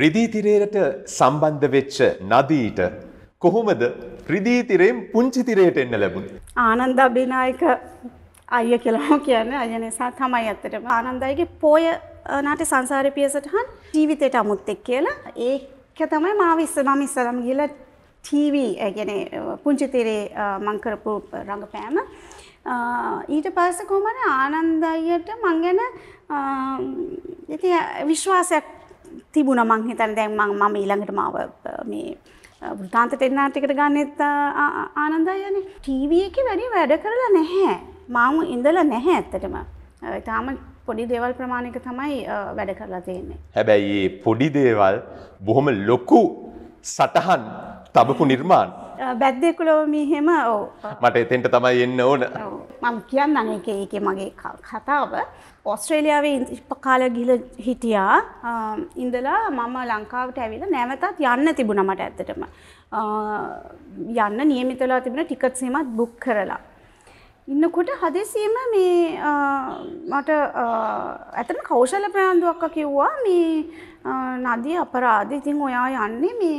A: රිදී තිරයට සම්බන්ධ වෙච්ච නදීට කොහොමද රිදී තිරයෙන් පුංචි තිරයට එන්න ලැබුණ.
B: ආනන්ද අභිනායක අයිය කියලාම කියන්න අය නිසා තමයි ඇත්තටම. ආනන්දයිගේ පෝය නාට සංසාර පියසටහන් ජීවිතයට අමුත්තෙක් කියලා. ඒක තමයි මාව ඉස්ස මම ඉස්සරම ගිල ටීව ගැන පුංචිතිරේ මංකරපු රඟපෑම. ඊට පස්ස කොමන ආනන්දයියට මං ගැන ඉති විශ්වාසයක් තිබුණ මං හිතන දැන් මං මම ඊළඟට මාව මේ බෘතාන්ත ටෙන්නාටිකට ගන්නෙත් ආනන්දයන ටීව එක වැඩි වැඩ කරලා නැහැ මාම ඉඳලා නැහැ ඇත්තටම තාම පොඩි දේවල් ප්‍රමාණික තමයි වැඩ කරලා තියෙන්නේ.
A: හැබැයි ඒ පොඩි දේවල් බොහොම ලොකු සටහන් තබපු නිර්මාණ.
B: බැද්දෙකුලව මිහෙම ඕ
A: මට එතෙන්ට තමයි එන්න ඕන.
B: මම කියන්න එක එක මගේ කතාව ඔස්ට්‍රේලියාවේ ඉප කාල ගිල හිටියා. ආ, ඉඳලා මම ලංකාවට ඇවිල නැවතත් යන්න තිබුණ මට ඇත්තටම. ආ, යන්න නියමිතලා තිබෙන ටිකට් සීමත් බුක් කරලා. ඉන්නකොට හදිසියම මේ අ, මට ඇතන කෞශල ප්‍රාන්දුවක්ක කිව්වා මේ අ, නදිය අපරාධ. ඉතින් ඔයා යන්නේ මේ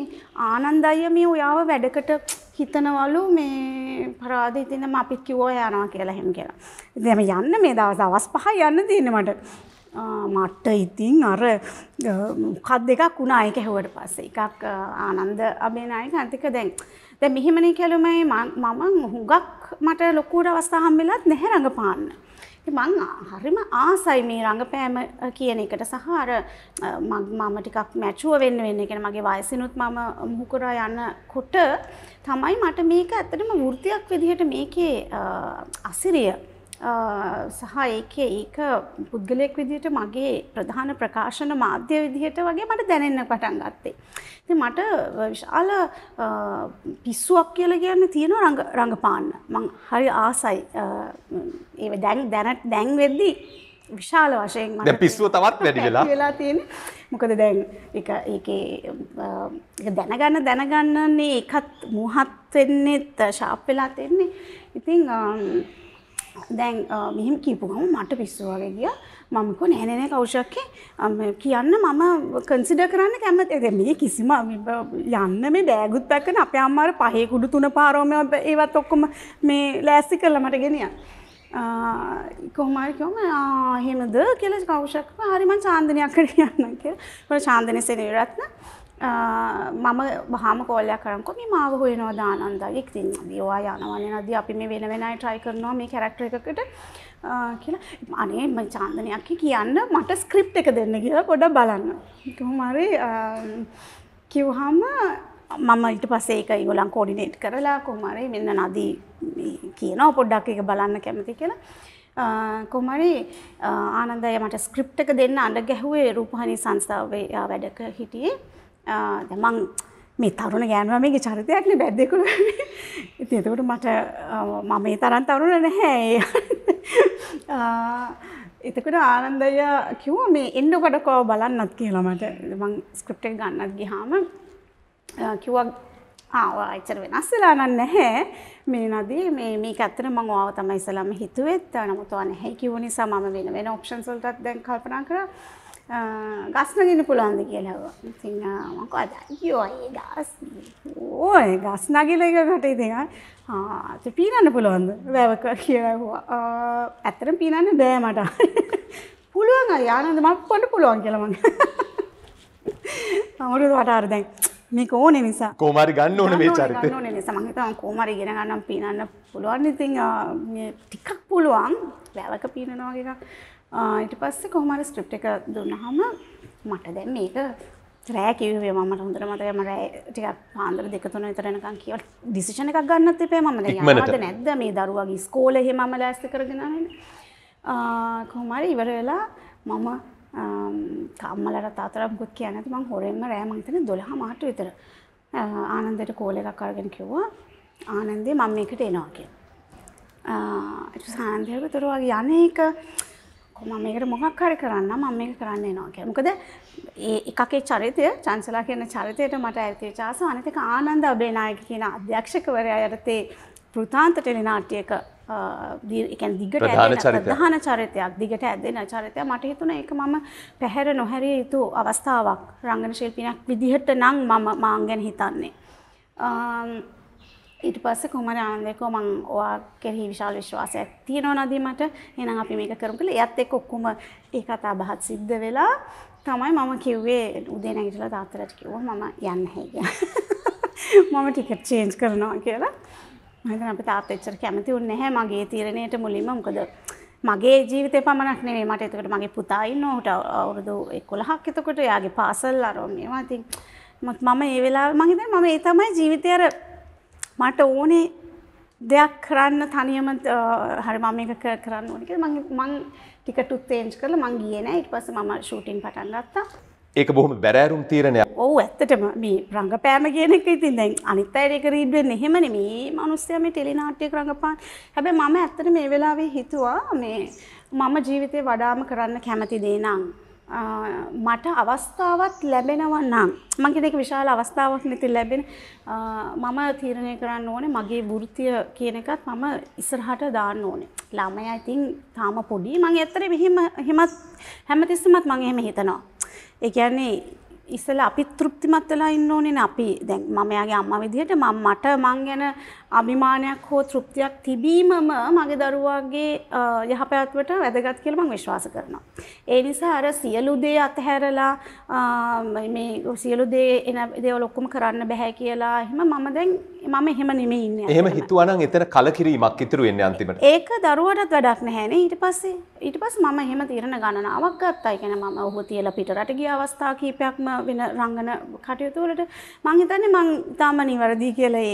B: ආනන්දය මේ ඔයාව වැඩකට හිතනවලු මේ පරාධ ඉතින්න ම අපිත් කිව්වෝ යනවා කියලා හෙම කියලා. දෙම යන්න මේ දවස් අවස් පහ යන්න තියෙන මට. ආ, මට ඉතින් අර කත් දෙකක් වුණා ඒක හැවට පස්සේ එකක් අ, ආනන්ද අභේනායක අන්තික දැන් දැ මෙහෙමනි කැලුමයි මම හුඟක් මට ලොකූට අවස්ථා හම්බෙලත් නැහැ රඟපාන්න. ඉතින් මං හරිම ආසයි මේ රඟපෑම කියන එකට සහ අර අ, මං- මම ටිකක් මැචුව වෙන්න වෙන්න කියන මගේ වයසිනුත් මම මුහුකුරා යන්න කොට තමයි මට මේක ඇත්තටම වෘතියක් විදිහට මේකේ අ, අසිරිය අ, සහ ඒක ඒක පුද්ගලයෙක් විදිහට මගේ ප්‍රධාන ප්‍රකාශන මාධ්‍ය විදිහට වගේ මට දැනෙන්න පටන් ගත්තේ. ඉතින් මට විශාල අ, පිස්සුවක් කියලා කියන්න තියෙනවා රඟ රඟපාන්න. මං හරි ආසයි අ, ඒ දැන් දැනට දැන් වෙද්දි විශාල වශයෙන්
A: පිස්සුව තවත් වැඩි වෙලා. *laughs*
B: වෙලා තියෙන්නේ. මොකද දැන් අ, ඒක දැනගන්න දැනගන්නන්නේ ඒකත් මුවහත් වෙන්නෙත් ශාප් වෙලා තියෙන්නේ. ඉතින් දැන් මෙහෙම කියපු ගම මට පිස්සු වගේ ගියා. මම කිව්වා නෑ නෑ නෑ කෞශක්කේ අම්, කියන්න මම කන්සිඩර් කරන්න කැමතියි. දැන් මේ කිසිම යන්න මේ බෑගුත් පැක්කන අපේ අම්මාර පහේ කුඩු තුන පාරවම ඒවත් ඔක්කොම මේ ලෑස්ති කරලා මට ගෙනියන්. කොහමරිකම හෙමද කියල කවෂක් හරිම චාන්දනයක් කර යන්න කිය චාන්දනය සෙනවිරත්න මම බහම කෝලයක් කරකො මේ මාව හොයනවා දානන්දගෙක් තින් දවා යනවන නද අපි මේ වෙන වෙනයි ට්‍රයි කරනවා මේ කැරක්ටර එකකට. කියලා. අනේ ම චාන්දනයක් කියන්න මට ස්ක්‍රිප් එක දෙන්න කියලා පොඩ බලන්න. තුමරි කිව්හම මම ඉට පස්සේ එක ඉගොලන් කෝඩිනේට් කරලා කොමරි මෙන්න නදී කියනව පොඩ්ඩක් එක බලන්න කැමති කියලා. කොමරි ආනන්දය මට ස්ක්‍රිප් එක දෙන්න අඩ ගැහුවේ රූපහනි සංස්ථාවේ වැඩක හිටියේ. මං මේ තරුණ ගෑනුවමගේ චරිතයක්න බැද්දෙකුළ ඉති එතකට මට මම මේ තරන් තරුණ නැහැ එතකට ආනන්දය කිව්ව මේ එන්නකොට කෝ බලන්නත් කියලා මට. මං ස්ක්‍රප්ට ගන්නත් ගිහාම කිව්වක් ආව අච්චර වෙනස් වෙලානන්න නැහැ. මේ නදී මේ මේ ඇත්තන මං ආව තමයි ඉසලම හිතුවෙත් නමුතුවා නැහැ කිව්ව නිසා මම වෙන වෙන ඔප්ෂන් වලටත් දැන් කල්පනා කරා. ගස්නගෙන පුළුවන්ද කියලව ඉතිං මක අදයෝ ඒ ගස් ඕය ගස් නගිල එක කට ඉතින් පීනන්න පුළුවන්ද? වැවක කියවා ඇත්තර පීනන්න බෑ මට. *laughs* පුළුවන් යානද මක් පොට පුළුවන් කියලමඟ අමරු *laughs* වටාර දැන් මේක ඕන නිසා.
A: කෝමාරි ගන්න ඕන මේ චරිත
B: ඕන නිසා. මහිතම කෝමරි ගෙන ගන්නම් පීනන්න පුළුවන්. ඉතින් ටිකක් පුළුවන්. වැවක පීනනවාගේ ඊට පස්සේ කොහමර ස්ක්‍රිප් එක දුන්නහම මට දැන් මේක රෑ කිවේ මට හොඳට මතය ම ටික පාන්දර දෙකතුන විතරනකම් කියව ඩිසිෂණ එකක් ගන්නත් එපේ. මම යනද නැද්ද? මේ දරුවගේ ස්කෝල හෙ මම ලෑස්ත කරගෙන කොහමරි ඉවර වෙලා මම කම්මලට තාතරම්කුත් කියනති මං හොරෙන්ම රෑමංතන දොළහ මාට විතර. ආනන්දට කෝල එකක් කරගෙන කිව්වා ආනන්දේ මම මේකට එනවා කිය සාන්දයක තුරවාගේ යන එක කොම මේකට මොහක් හරි කරන්න මම මේක කරන්න නවා කිය මොකද ඒ එකේ චරිතය චන්සලා කියන චරිතයට මට ඇති චාස අනතික ආනන්ද අබේනායක කියන අධ්‍යක්ෂකවරයා යටතේ පෘතාන්ත ටෙලිනාට්‍යයක එකන් දිගට ප්‍රධාන චරිතයක් දිගට ඇදෙන චරිතය මට හිතුන එක මම පැහැර නොහැරිය යුතු අවස්ථාවක් රංගන ශිල්පිනයක් විදිහට නං මම මාංගැන හිතන්නේ. ඊට පස්සේ කොමර ආනන්දයකෝ මං ඔයා කෙරෙහි විශාල විශ්වාසයක් තියෙනවා නදීමට එහෙනම් අපි මේක කරමු කියලා එයත් එක්ක ඔක්කොම ඒ කතා බහත් සිද්ධ වෙලා තමයි මම කිව්වේ උදේ නැගිටලා තාත්තට කිව්වා මම යන්න කියලා. *laughs* මම ටිකට් චේන්ජ් කරනවා කියලා. මම හිතන අපේ තාත්තා එච්චර කැමති වුණේ නැහැ. මගේ තීරණයට මුලින්ම මොකද මගේ ජීවිතේ පමණක් නෙවෙයි මට එතකොට මගේ පුතා ඉන්නවා. උට අවුරුදු 11ක් එතකොට එයාගේ පාසල් අරන් මේවා. ඉතින් මම ඒ වෙලාවේ මම හිතන්නේ මම ඒ තමයි ජීවිතේ අර මට ඕනේ දෙයක් කරන්න තනියම හරි මම මේක කරන්න ඕනේ කියලා මං මං ටිකටුත් චේන්ජ් කරලා මං ගියේ නෑ. ඊට පස්සේ මම ෂූටින් පටන් ගත්තා.
A: ඒක බොහොම බැරෑරුම් තීරණයක්.
B: ඔව් ඇත්තටම මේ රංගපෑම කියන එක ඉතින් දැන් අනිත් අයට ඒක රීඩ් වෙන්නේ එහෙමනේ මේ මිනිස්සයා මේ ටෙලි නාට්‍යයක රංගපාන. හැබැයි මම ඇත්තට මේ වෙලාවේ හිතුවා මේ මම ජීවිතේ වඩාම කරන්න කැමති දේ නම් මට අවස්ථාවත් ලැබෙනවා නම් මං කියන එක විශාල අවස්ථාවක් නැති ලැබෙන මම තීරණය කරන්න ඕනේ මගේ වෘත්තිය කියන එකත් මම ඉස්සරහට දාන්න ඕනේ. ළමයා ඉතින් තාම පොඩි. මං ඇත්තට මෙහිම හිමත් හැමතිස්සෙමත් මං එහෙම හිතනවා. ඒ කියන්නේ ඉස්සල අපි තෘප්තිමත් වෙලා ඉන්න ඕනේ අපි දැන් මම යාගේ අම්මා විදිහට මම මට මං ගැන අභිමානයක් හෝ තෘප්තියක් තිබීමම මගේ දරුවාගේ යහපැවැත්මට වැදගත් කියලා මම විශ්වාස කරනවා. ඒ නිසා අර සියලු දේ අතහැරලා මේ සියලු දේ එන දේවල් ඔක්කොම කරන්න බෑ කියලා එහෙම මම දැන් මම එහෙම නෙමෙයි ඉන්නේ.
A: එහෙම හිතුවා නම් එතන කලකිරීමක් ඉතුරු වෙන්නේ අන්තිමට.
B: ඒක දරුවටත් වැඩක් නැහැනේ. ඊට පස්සේ ඊට පස්සේ මම එහෙම තීරණ ගණනාවක් ගත්තා. ඒ කියන්නේ මම ඔහු තියලා පිටරට ගිය අවස්ථා කීපයක්ම වෙන රංගන කටයුතු වලට මං හිතන්නේ මං තාම නිවැරදි කියලා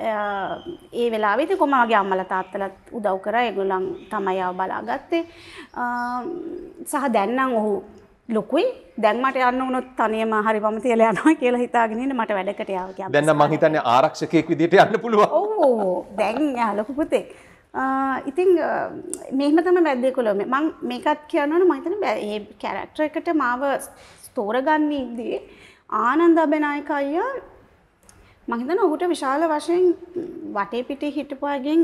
B: ඒ වෙලාවේ ඉතින් කොහමගේ අම්මලා තාත්තලාත් උදව් කරා ඒගොල්ලන් තමයි ආව බලාගත්තේ. සහ දැන් නම් ඔහු ලොකුයි දැන් මට යන්න වුණොත් තනියම හරි වම තියලා යනවා කියලා හිතාගෙන ඉන්න මට වැඩකට යාව කියලා.
A: දැන් නම් මං හිතන්නේ ආරක්ෂකයෙක් විදිහට යන්න පුළුවන්.
B: ඔව් දැන් යා ලොකු පුතෙක්. ඉතින් මෙහෙම තමයි වැද්දේකොළ මං මේකත් කියනවනේ මම හිතන්නේ මේ කැරක්ටර් එකට මාව තෝරගන්නේදී ආනන්ද අබේනායක අයියා මහිතන ඔහුට විශාල වශයෙන් වටේ පිටේ හිටපුවාගෙන්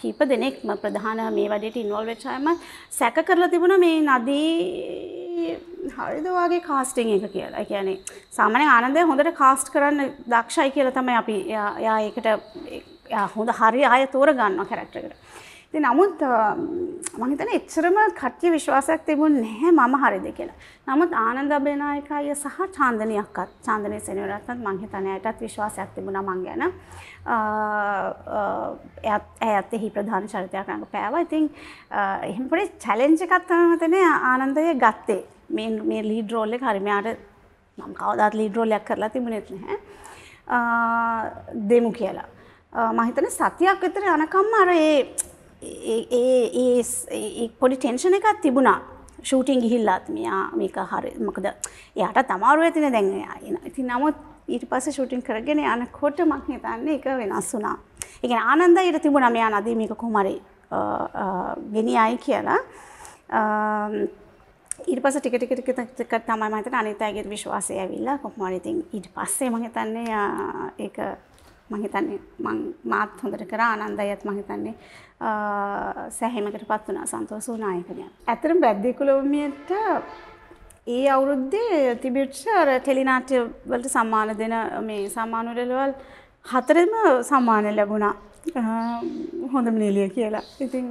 B: කීප දෙනෙක්ම ප්‍රධාන මේ වැඩට ඉන්වෝල් වෙච්චායම සැක කරලා තිබුණ මේ නදී හරිදවාගේ කාස්ටිං එක කියලා. කියන්නේ සාමාන්‍ය ආනන්දය හොඳට කාස්ට් කරන්න දක්ෂයි කියලා තමයි අපි යා ඒකට හොඳ හරි අය තෝර ගන්නවා කැරක්ටරකට ති නමුත් මහිතන එච්චරම කට්්‍ය විශ්වාසයක් තිබුණ නැහැ මම හරිද කියලා. නමුත් ආනන්ද බේනායකය සහ චාන්දනයක්ත් චාන්දනය සෙනවරත්තත් මංහිතනයටත් විශ්වාසයක් තිබුණ මං ගැන එත් ඇත් එහි ප්‍රධාන චරිතයක් රඟ පෑව ඉතින් එහෙමපොඩි චැලෙන්ජකත්තමතන ආනන්දය ගත්තේ මේ ලීඩ රෝල්ල හරිමයාට මම කවදත් ලීඩ රෝල්ලයක් කරලා තිබුණෙත් නැහැ දෙමු කියලා. මහිතන සතියක් විතර යනකම් අර ඒ පොඩි ටෙන්ෂන එකත් තිබුණා. ෂූටින් ගිහිල්ලාත් මෙයා මේක හරි මොකද එයාට තමාරු ඇතින දැන් එන ඉති නමුත් ඊට පස්ස ෂූටින් කරගෙන යනකොට මක් හිතන්නේ එක වෙනස් වුනා එක ආනන්ද ඊට තිබුණ මෙයා නදී මේක කුමරි ගෙනියයි කියලා. ඊට පස ටික ටික ටික ටික තමයි මම හිතන්නේ අනිත් අයගේ විශ්වාසය ඇවිල්ලා කොහොම හරි ඉතින් ඊට පස්සේ මම හිතන්නේ ඒක මම හිතන්නේ මං මාත් හොඳට කරා ආනන්දයත් මම හිතන්නේ සැහැමකට පත් වුණා සන්තෝෂ වුණා ඒක ගැන. ඇත්තටම බැද්දිකුලෝමියට ඒ අවුරුද්දේ තිබිච්ච අර ටෙලිනාට්‍ය වලට සම්මාන දෙන මේ සම්මාන වලවල් හතරෙම සම්මාන ලැබුණා. හොඳම නිලිය කියලා. ඉතින්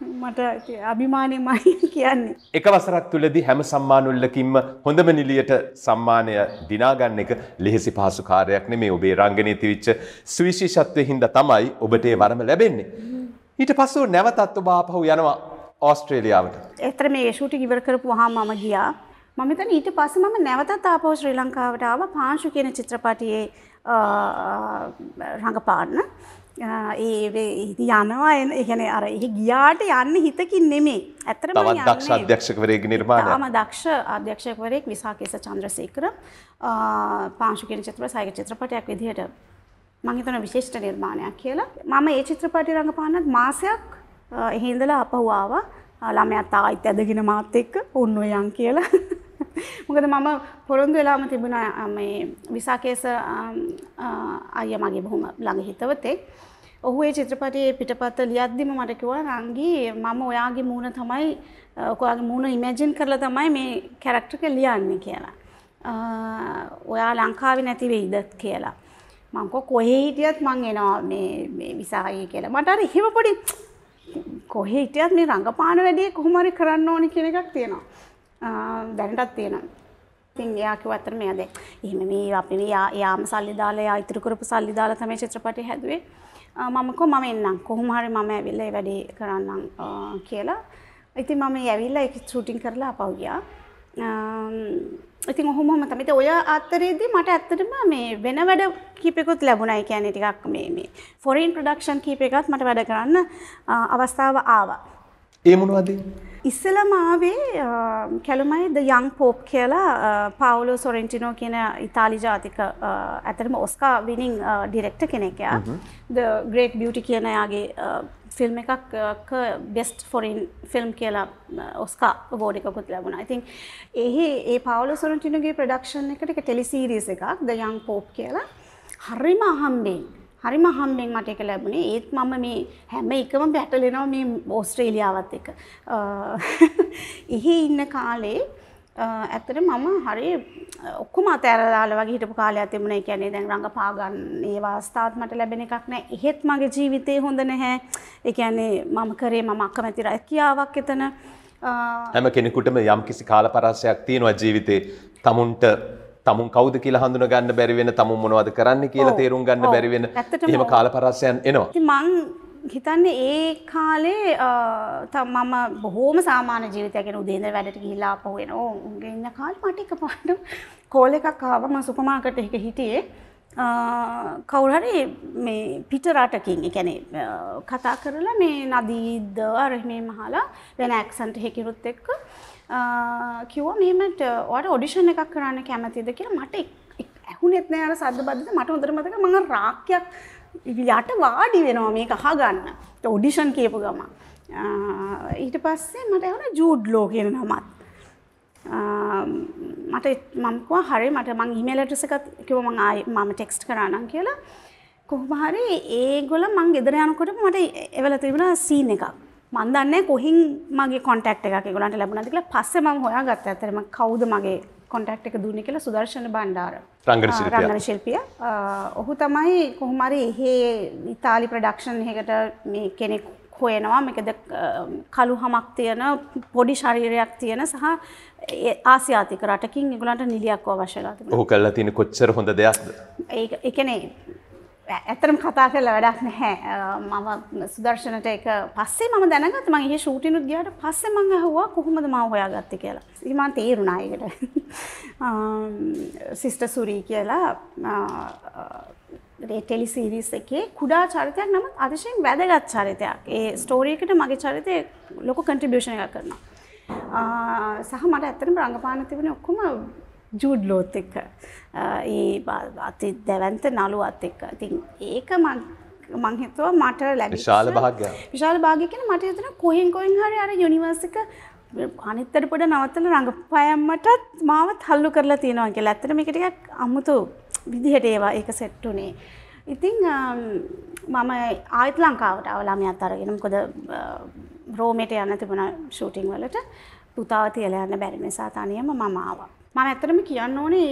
B: මට අභිමානය මයි *laughs* කියන්නේ.
A: එක වසරක් තුළදී හැම සම්මානුල්ලකින්ම හොඳම නිලියට සම්මානය දිනාගන්න එක ලෙහෙසි පහසු කාරයක් නෙමේ ඔබේ රංගනය තිවිච්ච සුවිශේෂත්වය හින්ද තමයි ඔබට ඒ වරම ලැබෙන්නේ. ඊට පස්සු නැවතත් ඔබ ආපහු යනවා ඕස්ට්‍රේලියාවට.
B: එතර මේ ෂූටි ඉවර කරපු වහා මම ගියා. මම හිතන්නේ ඊට පස්සේ මම නැවතත් ආපහු ශ්‍රී ලංකාවට ආවා පාංශු කියන චිත්‍රපටියේ රඟපාන්න. ඒ යනවා එහෙන අර එහි ගියාට යන්න හිතකින් නෙමේ ඇතර
A: දක්ෂ අධ්‍යක්ෂකවරයක නිර්මාණය
B: ම දක්ෂ අධ්‍යක්ෂකවරයෙක් විසාකේස චන්ද්‍රසේකර පාංශුකෙන චිත්‍ර සයක චිත්‍රපටයක් විදිහට මහිතන විශේෂ්ට නිර්මාණයක් කියලා මම ඒ චිත්‍රපටි රඟපාන්නත් මාසයක් එහින්දලා අපහුවාව ළමයත් ආයිත් ඇදගෙන මාත් එක්ක ඔන්න යන් කියලා *laughs* මොකද මම පොරොන්දු වෙලාම තිබුණ මේ විසාකේස අය මගේ බොහොම ළඟ හිතවතෙක් ඔහු ඒ චිත්‍රපටයේ පිටපත ලියද්දිම මට කිව්වා රංගී මම ඔයාගේ මූණ තමයි ඔයාගේ මූණ ඉමැජින් කරලා තමයි මේ කැරක්ටර් එක ලියන්නේ කියලා. ඔයා ලංකාවේ නැති වෙයිද කියලා. මං කෝ කොහේ හිටියත් මං එනවා මේ මේ විසාහයි කියලා. මට අර එහෙම පොඩි කොහේ හිටියත් මේ රංගපාන වැඩේ කොහොම හරි කරන්න ඕනි කියන එකක් තියෙනවා. දැනටත් තියෙනවා. ඉතින් එයා කිව්ව අතර මෙයා දැන් එහෙම මේ අපි මේ යාම සල්ලි දාලා එයා ඉතුරු කරපු සල්ලි දාලා තමයි චිත්‍රපටය හැදුවේ. මම කෝ මම එන්නම් කොහොම හරි මම ඇවිල්ලා ඒ වැඩේ කරන්නම් කියලා. ඉතින් මම ඇවිල්ලා ඒක ෂූටින් කරලා ආපහු ගියා. ඉතින් ඔහොම තමයි. ඔය අතරේදී මට ඇත්තටම මේ වෙන වැඩ කීපයකුත් ලැබුණා. ඒ කියන්නේ ටිකක් මේ මේ ෆොරින් ප්‍රොඩක්ෂන් කීපයකත් මට වැඩ කරන්න අවස්ථාව ආවා.
A: ඒ මොනවද?
B: ඉස්සලම ආවේ කැලුමයි ද යං පෝප් කියලා පවුලෝ සොරෙන්ටිනෝ කියන ඉතාලි ජාතික ඇතරම ඔස්කා විනිං ඩිරෙක්ට කෙනෙකයා ද ග්‍රේට් බියටි කියන යාගේ ෆිල්ම් එකක් බෙස්ට ෆොරින් ෆිල්ම් කියලා ඔස්කා බෝඩිකකුත් ලැබුණ. ඉතින් එහි ඒ පවුල සොරටිනගේ ප්‍රඩක්ෂන් එකට එක ටෙලිසිරීස එකක් ද යං පෝප් කියලා. හරිම අහම්බෙන් හරිම හම්බෙන් මට එක ලැබුණේ. ඒත් මම මේ හැම එකම බැටලෙනවා මේ ඕස්ට්‍රේලියාවත් එක. Uh, *laughs* එහි ඉන්න කාලේ ඇත්තට මම හරි ඔක්කොම අතෑරදාල වගේ හිටපු කාලයක් තිබුණා. ඒ කියන්නේ දැන් රංගපාගන්න ඒ වාස්තාවත් මට ලැබෙන එකක් නෑ. එහෙත් මගේ ජීවිතේ හොඳ නැහැ. ඒ කියන්නේ මම කරේ මම අකමැති රැකියාවක් එතන.
A: හැම කෙනෙකුටම යම් කිසි කාල පරාසයක් තියෙනවා ජීවිතේ. තමුන්ට තමුන් කවුද කියලා හඳුන ගන්න බැරි වෙන තමුන් මොනවද කරන්න කියලා තේරුම් ගන්න බැරි වෙන එහෙම කාලපරාසයන් එනවා.
B: මං හිතන්නේ ඒ කාලේ මම බොහෝම සාමාන්‍ය ජීවිතයක් ගැන උදේ ඉඳලා වැඩට ගිහිල්ලා ආපහු එනවා. උන්ගේ ඉන්න කාලේ මට එකපාරට කෝල් එකක් ආවා මම සුපර් මාකට් එකක හිටියේ. කවුරු හරි මේ පිට රටකින් ඒ කියන්නේ කතා කරලා මේ නදීද අර එහෙම අහලා වෙන ඇක්සන්ට් එකකිනුත් එක්ක කිව්වා මෙහෙමට ඔයාලට ඔඩිෂන් එකක් කරන්න කැමතිද කියලා මට ඇහුනෙත් නෑ අර සද්ද බද්දද මට හොඳට මතකයි මම රාක්කයක් යට වාඩි වෙනවා මේක අහගන්න. ඔඩිෂන් කියපු ගම ඊට පස්සේ මට ඇහුණ ජූඩ් ලෝ කියන නමත්. මට මංකවා හරි මට මං හිමේලටසකත් කිව මං ආය මම ටෙක්ස්ට් කරන්නම් කියලා. කොහොම හරි ඒගොල්ල මං ගෙදර යනකොට මට එවල තිබුණ සීන් එකක්. මන් දන්නේ කොහින් මගේ කොන්ටැක්ට් එකක් ඒගොල්ලන්ට ලැබුණාද කියලා. පස්සේ මම හොයාගත්තා. ඇත්තටම කවුද මගේ කොන්ටැක්ට් එක දුන්නේ කියලා සුදර්ශන බණ්ඩාර
A: රංගන ශිල්පියා
B: ඔහු තමයි කොහොම හරි එහෙ ඉතාලි ප්‍රොඩක්ෂන් එකකට මේ කෙනෙක් හොයනවා මේකද කළු හමක් තියෙන පොඩි ශරීරයක් තියෙන සහ ආසියාතික රටකින් ඒගොල්ලන්ට නිලියක් අවශ්‍යලා තිබුණා.
A: ඔහු කල්ලා තියෙන කොච්චර හොඳ දෙයක්ද.
B: ඒක ඒ කියන්නේ ඇතරම් කතා කරලා වැඩක් නැහැ. මම සුදර්ශනට ඒක පස්සේ මම දැනගත්තා මම ඊයේ ෂූටිනුත් ගියාට පස්සේ මම අහුවා කොහොමද මාව හොයාගත්තේ කියලා. ඉතින් මම තේරුණා ඒකට. *laughs* සිස්ටර් සුරී කියලා ටෙලි සීරීස් එකේ කුඩා චරිතයක් නමුත් අතිශයින් වැදගත් චරිතයක්. ඒ ස්ටෝරි එකට මගේ චරිතය ලොකු කන්ට්‍රිබියුෂන් එකක් කරනවා. සහ මට ඇත්තටම රංගපාන තිබුණේ ඔක්කොම ජූඩ් ලෝත් එක්ක. ඒ අති දැවන්ත නළුවත් එක්ක. ඉතින් ඒක මං හිතුවා මට ලැබිච්ච
A: විශාල භාග්‍යයක්.
B: විශාල කියන්නේ මට හිතෙනවා කොහෙන් කොහෙන් හරි අර යුනිවර්ස් එක අනිත්තට පොඩ නවත්තලා රංගපෑම්මටත් මාව තල්ලු කරලා තියෙනවා කියලා. ඇත්තට මේක ටිකක් අමුතු විදිහට ඒවා ඒක සෙට් උනේ. ඉතින් මම ආයත් ලංකාවට ආව ළමයාත් අරගෙන මොකද රෝමෙට යන්න තිබුණා ෂූටිං වලට පුතාව තියලා යන්න බැරි නිසා තනියම මම ආවා. මම ඇත්තටම කියන්න ඕනේ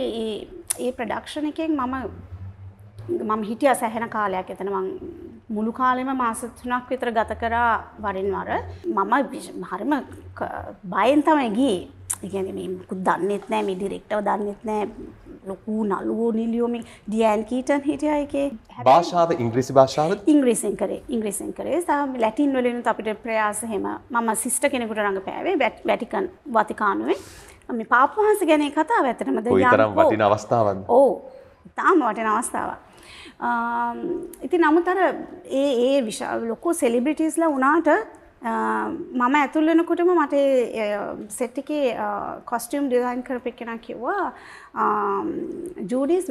B: ඒ ප්‍රොඩක්ෂන් එකෙන් මම මම හිටියා සැහෙන කාලයක් එතන මං මුළු කාලෙම මාස තුනක් විතර ගත කරා වරින් වර මම හරිම බයෙන් තමයි ගියේ. ඒ කියන්නේ මේ මුකුත් දන්නෙත් නැහැ මේ ඩිරෙක්ටර්ව දන්නෙත් නැහැ ලොකු නළුවෝ නිලියෝ මේ ඩියන් කීටන් හිටියා ඒකේ.
A: භාෂාව ඉංග්‍රීසි භාෂාව
B: ඉංග්‍රීසියෙන් කරේ ඉංග්‍රීසියෙන් කරේ සහ ලැටින් වලිනුත් අපිට ප්‍රයාස එහෙම මම සිස්ටර් කෙනෙකුට රඟපෑවේ වැටිකන් වතිකානුවේ. මේ පාප වහන්සේ ගැන කතාව ඇත්තටම ද
A: කොයිතරම් වටින අවස්ථාවක්ද?
B: ඔව්. තාම වටින අවස්ථාවක්. ඉතින් නමුත් අර ඒ ඒ විශාල ලොකු සෙලිබ්‍රිටිස්ලා වුණාට මම ඇතුල් වෙනකොටම මට සෙට් එකේ කොස්ටියුම් ඩිසයින් කරපු කෙනා කිව්වා ජූඩිස්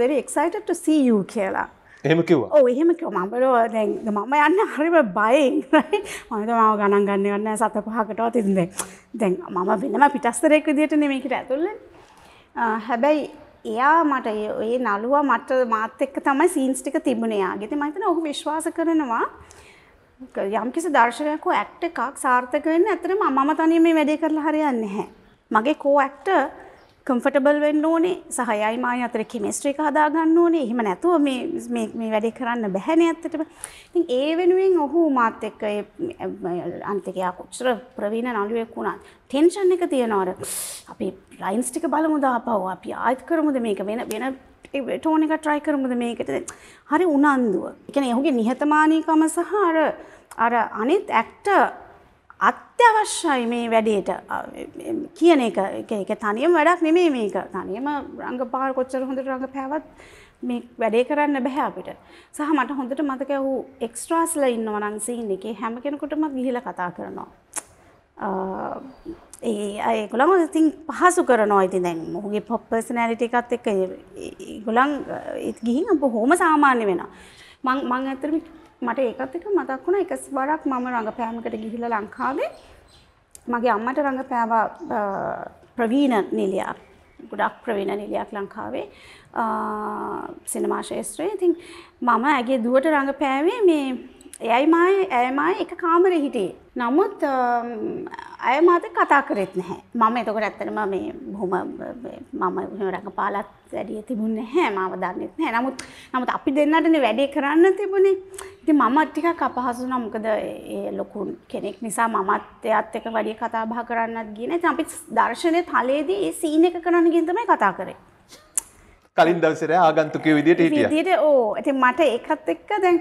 B: to see you කියලා.
A: එහෙම කිව්වා.
B: ඔව් එහෙම කිව්වා. මම බලව දැන් මම යන්න හරිම බයෙන් right. මම මාව ගණන් ගන්න යන්නේ නැහැ සත පහකටවත් ඉතින් දැන් දැන් මම වෙනම පිටස්තරයෙක් විදියට නෙමෙයි මේකට ඇතුල් වෙන්නේ. හැබැයි එයා මට ඒ නළුවා මට මාත් එක්ක තමයි සීන්ස් ටික තිබුණේ යාගේ. ඉතින් මම හිතනවා ඔහු විශ්වාස කරනවා යම්කිසි දර්ශකයක් හෝ ඇක්ට් එකක් සාර්ථක වෙන්න ඇත්තටම මම තනියම මේ වැඩේ කරලා හරියන්නේ නැහැ. මගේ කෝ ඇක්ටර් කම්ෆර්ටබල් වෙන්න ඕනේ සහ යයි මායි අතර කෙමිස්ට්‍රි එක හදා ගන්න ඕනේ. එහෙම නැතුව මේ මේ මේ වැඩේ කරන්න බැහැනේ ඇත්තටම. ඉතින් ඒ වෙනුවෙන් ඔහු මාත් එක්ක අනිත් එක යා කොච්චර ප්‍රවීණ නළුවෙක් වුණත් ටෙන්ෂන් එක තියෙනවා අර අපි ලයින්ස් ටික බලමු දාපව අපි ආයෙත් කරමුද මේක වෙන වෙන ටෝන එක ට්‍රයි කරමුද මේකට හරි උනන්දුව. ඒ කියන්නේ ඔහුගේ නිහතමානීකම සහ අර අර අනිත් ඇක්ටර් අත්‍යවශ්‍යයි මේ වැඩේට. කියන එක එක තනියම වැඩක් නෙමේ මේක. තනියම රංගපාර කොච්චර හොඳට රඟ පැවත් මේ වැඩේ කරන්න බැහැ අපිට. සහ මට හොඳට මතක වූ එක්ස්ට්‍රාස්ල ඉන්නවා නම් සීන් එකේ හැම කෙනෙකුටම ගිහිලා කතා කරනවා. ඒ ඒගොල්ලන් ඉතින් පහසු කරනවා ඉතින් දැන් මොහුගේ පොප් පර්සනැලිටි එකත් එක්ක. ඒගොල්ලන් ගිහින් බොහොම සාමාන්‍ය වෙනවා. මං මං ඇත්තටම මට ඒකත් එක මතක් වුණා. එක වරක් මම රඟපෑමකට ගිහිල්ලා ලංකාවේ. මගේ අම්මට රඟපෑවා ප්‍රවීණ නිලියක්. ගොඩක් ප්‍රවීණ නිලියක් ලංකාවේ. සිනමා ශේත්‍රයේ ඉතින් මම ඇගේ දුවට රඟපෑවේ මේ එයයි මාය ඇයමයි එක කාමරේ හිටියේ. නමුත් අය මාත කතා කරෙත් නැහැ. මම එතකොට ඇත්තටම මේ බොහොම මම රඟපාලත් වැඩිය තිබුණේ නැහැ. මාව දන්නෙත් නැහැ. නමුත් නමුත් අපි දෙන්නටනේ වැඩේ කරන්න තිබුණේ. ඉතින් මම ටිකක් අපහසු වුණා. මොකද ඒ ලොකු කෙනෙක් නිසා මමත් එයාත් එක්ක වැඩි කතා බහ කරන්නත් ගියේ නැහැ. ඉතින් අපි දර්ශනයේ තලයේදී ඒ සීන් එක කරන්න ගිහින් තමයි කතා කරේ.
A: කලින් දවසේ ආගන්තුකයෝ විදියට හිටියා.
B: විදියට ඕ. ඉතින් මට ඒකත් එක්ක දැන්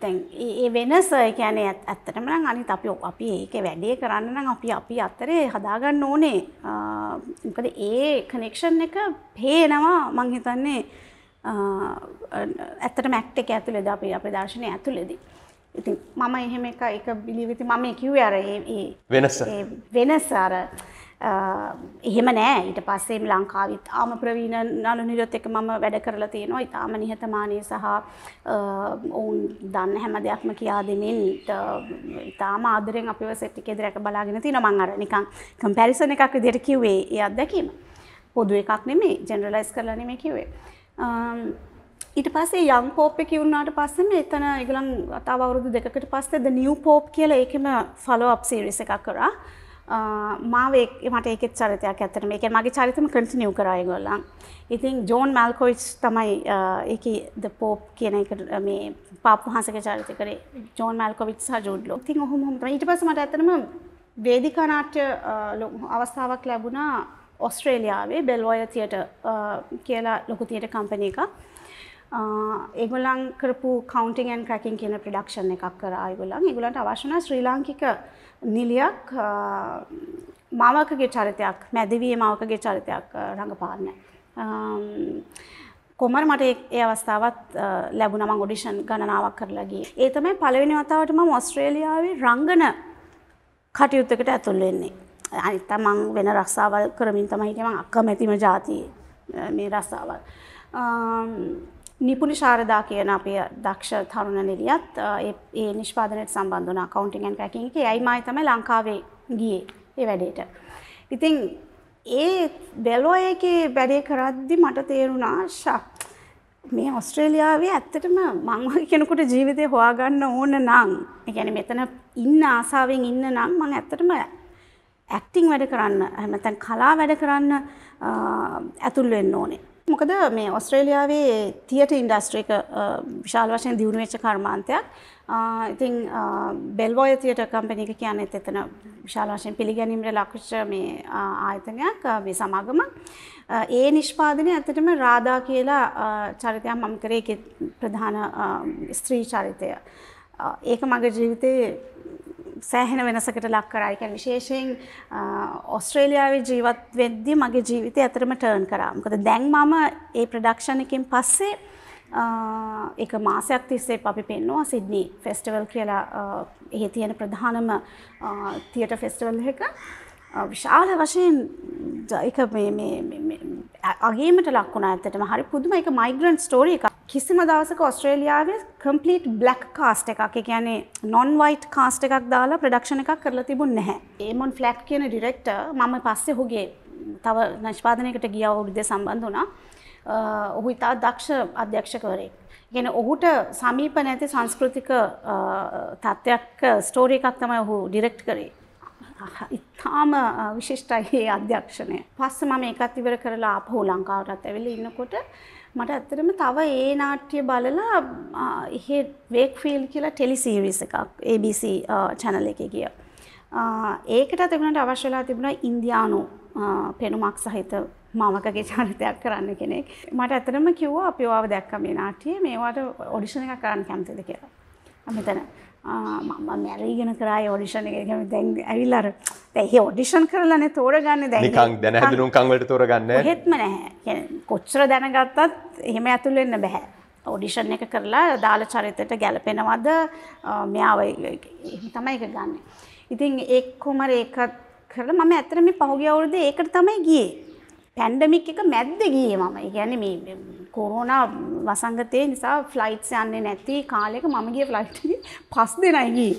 B: තැන් ඒ වෙනස කියන්නේ ඇත්තටම නම් අනිත් අපි අපි ඒක වැඩේ කරන්න නම් අපි අපි අතරේ හදාගන්න ඕනේ. මොකද ඒ කනෙක්ෂන් එක පේනවා මං හිතන්නේ ඇත්තට මැක්ට එක ඇතුළෙද අපි අපේ දර්ශනය ඇතුළෙදී. ඉතින් මම එහෙම එක එක බිලිවිති මම කිව්වේ අර ඒ
A: වෙනස.
B: වෙනස අර එහෙම නෑ. ඊට පස්සේ ලංකාව ඉතාම ප්‍රවීණ නලු නිරොත් එක මම වැඩ කරලා තියෙනවා. ඉතාම නිහතමානී සහ ඔවුන් දන්න හැම දෙයක්ම කියා දෙමින් ඉතාම ආදරෙන් අපිව සෙට් එකේ දැක බලාගෙන තියෙනවා. මම අර නිකන් කම්පැරිසන් එකක් විදිහට කිව්වේ ඒ අත්දැකීම. පොදු එකක් නෙමෙයි ජෙනරලයිස් කරලා නෙමෙයි කිව්වේ. ඊට පස්සේ යං පෝප් එක වුණාට පස්සෙම එතන ඒගොල්ලන් තව අවුරුදු දෙකකට පස්සේ ද නිව් පෝප් කියලා ඒකෙම ෆලෝ අප් සීරීස් එකක් කරා. මාව මට ඒකෙත් චරිතයක් ඇත්තට මේක මගේ චරිතම කටිනියව් කරයි ගොල්ලන් ඉතින් ජෝන් මැල්කොවිච් තමයි ඒක ද පෝප් කියන එක මේ පාප වහන්සක චරිත කරේ. ජෝන් මැල්කොවිච් සහ ජෝඩ්ලෝ තින් ඔහොම ඊට පස මට ඇතනම වේදිකානාට්‍ය අවස්ථාවක් ලැබුණා ඔස්ට්‍රේලියාවේ බෙල්වොය තියට කියලා ලොකු තියට කම්පන එක ඒගොලන් කරපු කවන්ටිංන් ක්‍රකින් කියන ප්‍රඩක්ෂණ එකක් කර අයගොලන් ඒගොලන්ට අවශ්‍යන ශ්‍රී ලාංකික නිලියක් මවකගේ චරිතයක් මැදිවී මවකගේ චරිතයක් රඟපාන්න. කොමර මට ඒ අවස්ථාවත් ලැබුණ මං ඔඩිෂන් ගණනාවක් කරලගේ. ඒ තමයි පළවෙනි වතාවට මම ඔස්ට්‍රේලියාවේ රංගන කටයුත්තකට ඇතුල් වෙන්නේ. අනිත්ත මං වෙන රස්සාවල් කරමින් තමයි හිටියම අක්කමැතිම ජාතිය මේ රස්සාවල්. නිපුණි ශාරදා කියන අපේ දක්ෂ තරුණ නිලියත් ඒ නිෂ්පාදනයට සම්බන්ධ වුණා කවුන්ටිං ඇන්ඩ් ක්‍රැකින් එකේ. එයිමයි තමයි ලංකාවේ ගියේ ඒ වැඩේට. ඉතින් ඒ බැලෝ එකේ වැඩේ කරද්දි මට තේරුණා ශක් මේ ඔස්ට්‍රේලියාවේ ඇත්තටම මං කෙනෙකුට ජීවිතය හොයාගන්න ඕන නම් ඒ කියන්නේ මෙතන ඉන්න ආසාවෙන් ඉන්න නම් මං ඇත්තටම ඇක්ටිං වැඩ කරන්න එහෙම නැත්නම් කලා වැඩ කරන්න ඇතුල් වෙන්න ඕනේ. මොකද මේ ඔස්ට්‍රේලියාවේ තියට ඉන්ඩස්ට්‍රික විශාල වශයෙන් දියුණු වෙච්ච කර්මාන්තයක්. ඉතින් බෙල්වෝය තියට කම්පැනි එක කියන්නේ එතන විශාල වශයෙන් පිළිගැනීමට ලක්විච්ච මේ ආයතනයක් මේ සමාගම. ඒ නිෂ්පාදනය ඇත්තටම රාදා කියලා චරිතයක් මම කරේ ඒකේ ප්‍රධාන ස්ත්‍රී චරිතය. ඒක මගේ ජීවිතේ සෑහෙන වෙනසකට ලක් කරා. ඒ කියන්නේ විශේෂයෙන් ඕස්ට්‍රේලියාවේ ජීවත් වෙද්දී මගේ ජීවිතය ඇත්තටම ටර්න් කරා. මොකද දැන් මම ඒ ප්‍රොඩක්ෂන් එකෙන් පස්සේ එක මාසයක් තිස්සේ අපි පෙන්නවා සිඩ්නි ෆෙස්ටිවල් කියලා එහි තියෙන ප්‍රධානම තියට ෆෙස්ටිවල් එක විශාල වශයෙන් එක අගේමට ලක්ුණ ඇතටම හරි පුදුම එක මයිග්‍රන්් ස්ටෝරි එක කිසිම දවසක ඔස්ට්‍රේලියාවේ කම්පලීට් බ්ලක් කාස්ට එකක්. කියන්නේ නොන් වයිට් කාස්ට එකක් දාලා ප්‍රඩක්ෂණ එකක් කරලා තිබුණ නැහැ. ඒමොන් ෆලක්් කියන ඩිරෙක්ට මම පස්සෙ හුගේ තව නශ්පාදනයකට ගිය අවුරුද්ධ සම්බන්ධ වනා ඔහු ඉතා දක්ෂ අධ්‍යක්ෂකවරේ ගෙන ඔහුට සමීප නැති සංස්කෘතික තත්ත්වයක් ස්ටෝරි එකක් තමයි ඔහු ඩිරෙක්ට් කරේ. ඉතාම විශිෂ්ටයි ඒ අධ්‍යක්ෂණය. පස්ස මම එකත් ඉවර කරලා ආපහු ලංකාවටත් ඇවිල්ලා ඉන්නකොට මට ඇත්තටම තව ඒ නාට්‍ය බලලා එහෙ වේක්ෆීල් කියලා ටෙලිසීරිස් එකක් ABC channel එකේ ගියා. ඒකට තිබුණට අවශ්‍ය වෙලා තිබුණා ඉන්දියානු පෙනුමක් සහිත මමකගේ *laughs* චරිතයක් කරන්න කෙනෙක්. මට ඇත්තටම කිව්වා අපි ඔයාව දැක්කම මේ නාට්‍යයේ මේවට ඔඩිෂන් එකක් කරන්න කැමතිද කියලා. මෙතන මම මැරීගෙන කරයි ඔඩිෂන් එක දැන් ඇවිල්ලර දැහි ඔඩිෂන් කරලන තෝරගන්න
A: දැනිකං දැන හැදුනුම් කංවලට තෝරගන්න
B: හෙත්ම නැහැ කොච්චර දැනගත්තත් එහෙම ඇතුළෙන්න බැහැ ඔඩිෂන් එක කරලා දාල චරිතයට ගැලපෙනවද මෙයාව තමයි එක ගන්න ඉතින් එක් කොමර ඒකත් කරල මම ඇතරම පහුගිය අවුරුද ඒකට තමයි ගියේ පැන්ඩමික් එක මැද්ද ගියේ මම. කියන්නේ මේ කොරෝන වසංගතය නිසා ෆ්ලයිට්ස් යන්නේ නැති කාලෙක මම ගිය ෆ්ලයිට් පස් දෙනයි ගියේ.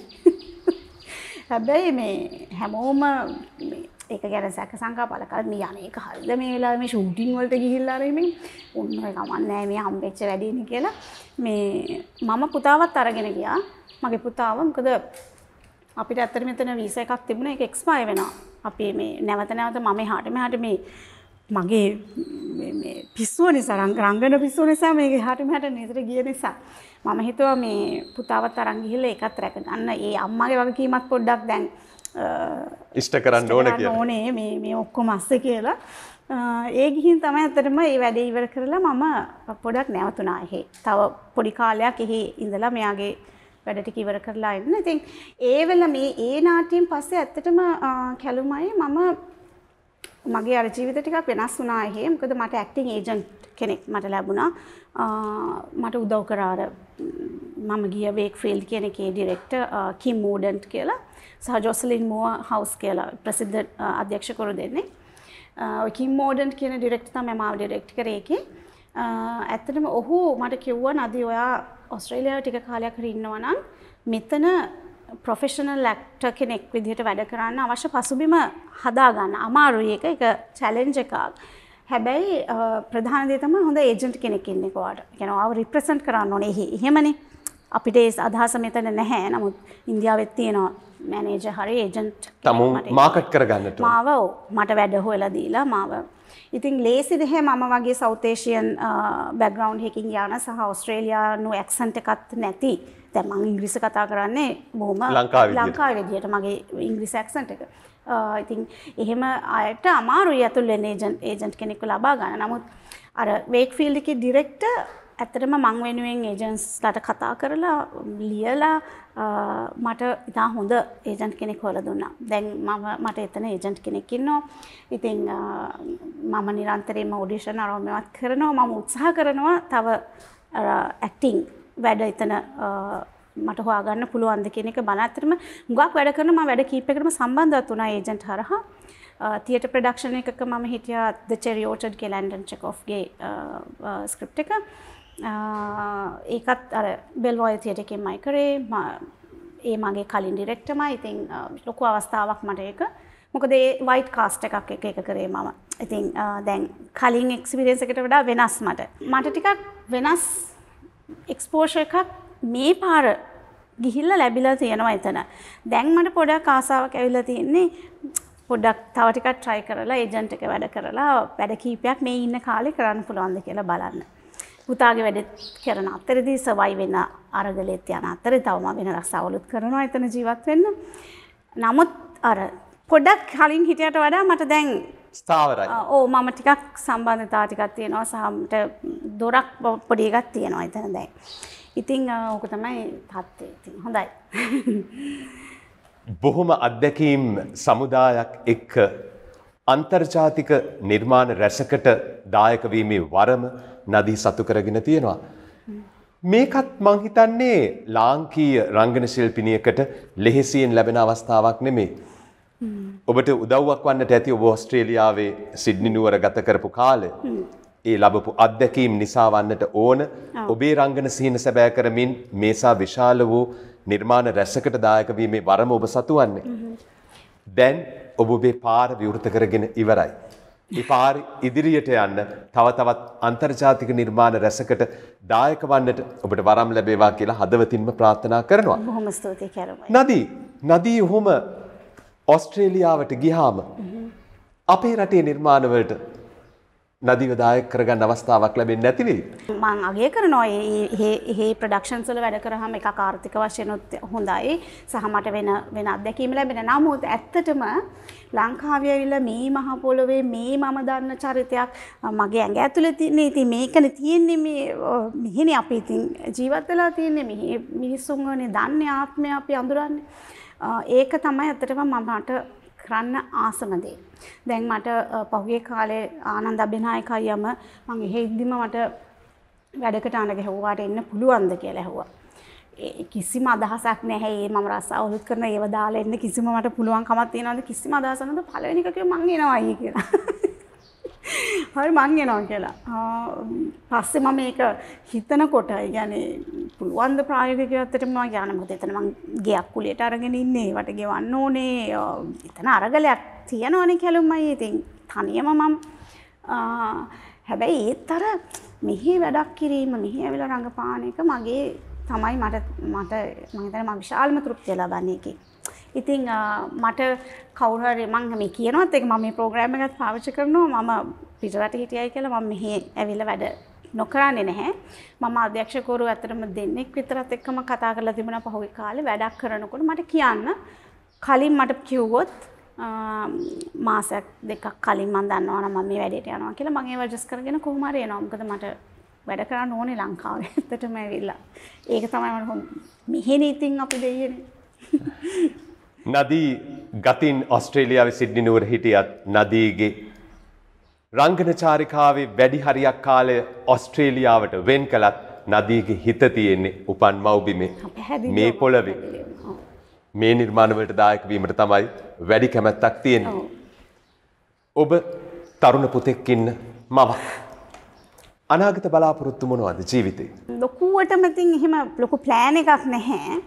B: *laughs* හැබැයි මේ හැමෝම ඒක ගැන සැක සංකා පල කර මේ යනක හල්ද මේ වෙලා මේ ෂූටිං වලට ගිහිල්ලාරීමෙන් ඔන්න කමන්නෑ මේ හම්බෙච්ච වැඩිනි කියලා. මේ මම පුතාවත් අරගෙන ගියා. මගේ පුතාව මොකද අපිට ඇත්තට මෙතන වීසා එකක් තිබුණා. ඒක එක්ස්පයර් වෙනවා. අපි මේ නැවත නැවත මම එහාට මෙහාට මේ මගේ පිස්සුව නිසා රංගන පිස්සුව නිසා මේ හට මට නිතර ගිය නිසා. මම හිතුවා මේ පුතාවත් අරන් ගිහිල්ලා ඒකත් රැක ගන්න ඒ අම්මගේ වගකීමක් පොඩ්ඩක් දැන්
A: ඉෂ්ට කරන්න ඕන
B: ඕනේ. මේ ඔක්කොම අස්ස කියලා. ඒ ගිහින් තමයි ඇත්තටම මේ වැඩේ ඉවර කරලා මම පොඩක් නැවතුණා. එහෙ. තව පොඩි කාලයක් එහෙ ඉඳලා මෙයාගේ වැඩ ටික ඉවර කරලා ඉන්න. ඉතින් ඒ වෙල මේ ඒ නාට්‍යයෙන් පස්සේ ඇත්තටම කැලුමයි මම මගේ අර ජීවිත ටිකක් වෙනස් වුණා එහෙ මොකද මට ඇක්ටිං ඒජන්ට් කෙනෙක් මට ලැබුණා. මට උදව් කරා අර මම ගිය වේක් ෆීල්ඩ් කියන එකේ ඩිරෙක්ටර් කිම් මූඩන්ට් කියලා. සහ ජොසලින් මුව හවුස් කියලා ප්‍රසිද්ධ අධ්‍යක්ෂකවරු දෙන්නේ. ඔය කිම් මෝඩන්ට් කියන ඩිරෙක්ටර් තමයි මාව ඩිරෙක්ට් කරේ ඒකේ ඇත්තටම ඔහු මට කිව්වා නදී ඔයා ඔස්ට්‍රේලියාව ටික කාලයක් හරි ඉන්නවා නම් මෙතන ප්‍රොෆෙෂනල් ලැක්ට කෙනෙක් විදිහට වැඩ කරන්න අවශ්‍ය පසුබිම හදාගන්න අමාරුයි. එක එක චැලෙන්ජ එකක්. හැබැයි ප්‍රධානදේ තම හොඳ ඒජන්ට් කෙනෙක් ඉන්නෙකවාට ගැනවාව රිප්‍රසන්ට් කරන්න ඕනේ. එහෙමනේ. අපිට ඒ අදහස මෙතන නැහැ. නමුත් ඉන්දියාවෙත් තියෙනවා මැනේජ හරි ඒජන්ට්
A: තමුන් මාකට් කරගන්නට
B: මාව මට වැඩ හොයලා දීලා මාව. ඉතින් ලේසි දෙහැ මම වගේ සෞතේශයන් බැග්‍රවන්් හකින් යන සහ ඔස්ට්‍රේලයානු ඇක්සන්ට එකත් නැති තැම ඉංග්‍රිසි කතා කරන්නේ බොහොම. ලංකා විදියට. මගේ ඉංග්‍රිස ඇක්සන්ට එක. ඉතින් එහෙම අයට අමාරු ඇතුල් ඒජන්ට ඒජන්ට් කෙනෙක්ව ලබා ගන්න. නමුත් අර වේක් ෆිල්ඩි ඩිරෙක්ට ඇත්තටම මං වෙනුවෙන් ඒජන්ස්ලට කතා කරලා ලියලා මට ඉතා හොඳ ඒජන්ට් කෙනෙක් හොල දුන්නා. දැන් මම මට එතන ඒජන්ට් කෙනෙක්කින්නවා ඉතින් අ, මම නිරන්තරයම ඔඩිෂන් අරෝමවත් කරනවා. මම උත්සාහ කරනවා තව ඇක්ටිං වැඩ එතන අ, මට හොයාගන්න පුළුවන්ද කියන එක බලතරම ගක් වැඩ කරන ම වැඩ කීපකටම සම්බන්ධත් වුණා ඒජන්ට් හරහා. තියට ප්‍රඩක්ෂණ එකක මම හිටිය ද චෙරියෝටඩ් ගේ ලන්ඩන් චකෝ්ගේ ස්ක්‍රප් එක. ආ, ඒකත් අර බෙල්වෝය තියට එකෙන් මයි කරේ. ම- ඒ මගේ කලින් ඩිරෙක්ටමයි ඉතින් අ, ලොකු අවස්ථාවක් මට ඒක. මොකද ඒ වයිට් කාස්ට එකක් එක එක කරේ මම. ඉතින් අ, දැන් කලින් එක්සිපිරෙන්ස එකට වඩා වෙනස් මට. මට ටිකක් වෙනස් එක්ස්පෝෂ එකක් මේ පාර ගිහිල්ල ලැබිලා තියෙනවා එතන. දැන් මට පොඩක් ආසාාවක් ඇවිල්ල තියෙන්නේ පොඩක් තවටිකක් ට්‍රයි කරලා ඒජන්ට එක වැඩ කරලා වැඩ කීපයක් මේ ඉන්න කාලෙ කරන්න පුළුවන්ද කියලා බලන්න. පුතාගේ වැඩත් කරන අතරදී සවයි වෙන්න අරගලෙත් යන අතර තවම වෙන රස්සාවලුත් කරනවා එතන ජීවත් වෙන්න. නමුත් අර පොඩක් කලින් හිටියට වඩා මට දැන්
A: ස්ථාවරයි.
B: ඕ මම ටිකක් සම්බන්ධතා ටිකක් තියෙනවා සහමට දොරක් පොඩි එකක් තියෙනවා එතන දැන්. ඉතිං අ, ඕක තමයි තත්ත්වය ඉතින් හොඳයි. *laughs*
A: බොහොම අත්දැකීම් සමුදායක් එක්ක අන්තර්ජාතික නිර්මාණ රැසකට දායකවීමේ වරම නදී සතු කරගෙන තියෙනවා. මේකත් මං හිතන්නේ ලාංකීය රංගන ශිල්පිනියකට ලෙහෙසියෙන් ලැබෙන අවස්ථාවක් නෙමේ. ඔබට උදව්වක් වන්නට ඇති ඔබ ඔස්ට්‍රේලියාවේ සිඩ්නි නුවර ගත කරපු කාලෙ. ඒ ලබපු අත්දැකීම් නිසා වන්නට ඕන ඔබේ රංගන සිහින සැබෑ කරමින් මේසා විශාල වූ නිර්මාණ රැස්සකට දායකවීමේ වරම ඔබ සතුවන්නේ. දැන් ඔබ ඔබේ පාර විවෘත කරගෙන ඉවරයි. ඒ පාර ඉදිරියට යන්න තව තවත් අන්තර්ජාතික නිර්මාණ රැසකට දායක වන්නට ඔබට වරම් ලැබේවා කියලා හදවතින්ම ප්‍රාර්ථනා කරනවා.
B: බොහොම ස්තුතියි කැරමයි.
A: නදී නදී ඔහොම ඔස්ට්‍රේලියාවට ගිහාම අපේ රටේ නිර්මාණවලට නදීව දායක කරගන්න අවස්ථාවක් ලැබෙන්නේ නැතිවෙයි.
B: මං අගේ කරනවා ඒ ප්‍රඩක්ෂන්සල වැඩ කරහම එක ආර්ථික වශයනොත් හොඳයි. සහමට වෙන වෙන අත්දැකීම ලැබෙන නමුත් ඇත්තටම ලංකාවයවිල්ල මේ මහපොලොවේ මේ මම දන්න චරිතයක් මගේ ඇඟ ඇතුළ තින්නේ ති මේකන තියෙන්නේ මේ මෙහෙන අපි ඉතින් ජීවත්වෙලා තියන්නේ. මෙහි මිනිස්සුන්වනේ දන්න ආත්මය අපි අඳුරන්නේ. ඒක තමයි ඇත්තටම මමට කරන්න ආසමදේ. දැන් මට අ, පහුගේ කාලේ ආනන්ද අභිනායකයි යම මං එහෙ ඉද්දිම මට වැඩකට අන ගැහුවාට එන්න පුළුවන්ද කියලා ඇහුවා. ඒ කිසිම අදහසක් නැහැ ඒ මම රස්සාවලුත් කරන ඒව දාලා එන්න කිසිම මට පුළුවන් කමක් තියනවද කිසිම අදහසක් නැද්ද පළවෙනි එක කිව්වා මං එනවායි කියලා. *laughs* හරි මං එනවා කියලා. ආ, පස්සේ මම මේක හිතනකොට ඒ කියන්නේ පුළුවන් ද ප්‍රායෝගිකව ඇත්තටම මම යන මොකද එතන මං ගෙයක් කුලියට අරගෙන ඉන්නේ වට ගෙවන්න ඕනේ ආ, එතන අරගලයක් තියෙනවනේ කැලුම්මයි ඉතින් තනියම මම ආ, හැබැයි ඒත් අර මෙහි වැඩක් කිරීම මෙහි ඇවිල්ලා රඟපාන එක මගේ තමයි මට මට මම හිතන්නේ මම විශාලම තෘප්තිය ලබන්නේ ඒකේ. ඉතින් අ, මට කවුරුහරි මං මේ කියනවත් එක මම මේ ප්‍රෝග්‍රෑම් එකත් පාවිච්චි කරනවා මම පිටරට හිටියයි කියලා මම මෙහි ඇවිල්ලා වැඩ නොකරන්නේ නැහැ. මම අධ්‍යක්ෂකවරු ඇත්තටම දෙන්නෙක් විතරත් එක්කම කතා කරලා තිබුණා පහුගිය කාලේ වැඩක් කරනකොට මට කියන්න කලින් මට කිව්වොත් අ, මාසයක් දෙකක් කලින් මම දන්නවනම් මම මේ වැඩේට යනවා කියලා මම ඒව ඇඩ්ජස්ට් කරගෙන කොහොම හරි එනවා. මොකද මට වැඩ කරන්න ඕනේ ලංකාවේ ඇත්තටම ඇවිල්ලා. ඒක තමයි මට හොඳ. මෙහෙනේ ඉතින් අපි දෙයියනේ.
A: නදී ගතින් ඔස්ට්‍රේලියාව සිද්ධි නුවර හිටියත් නදීගේ රංගන චාරිකාවේ වැඩි හරියක් කාලය ඔස්ට්‍රේලියාවට වෙන් කළත් නදීගේ හිත තියෙන්නේ උපන් මව්බිමේ මේ පොළවේ. මේ නිර්මාණවලට දායක වීමට තමයි වැඩි කැමැත්තක් තියෙන්නේ. ඔබ තරුණ පුතෙක් ඉන්න මවක්. අනාගත බලාපොරොත්තු මොනවද ජීවිතේ?
B: ලොකුවටම ඉතින් එහෙම ලොකු ප්ලෑන් එකක් නැහැ.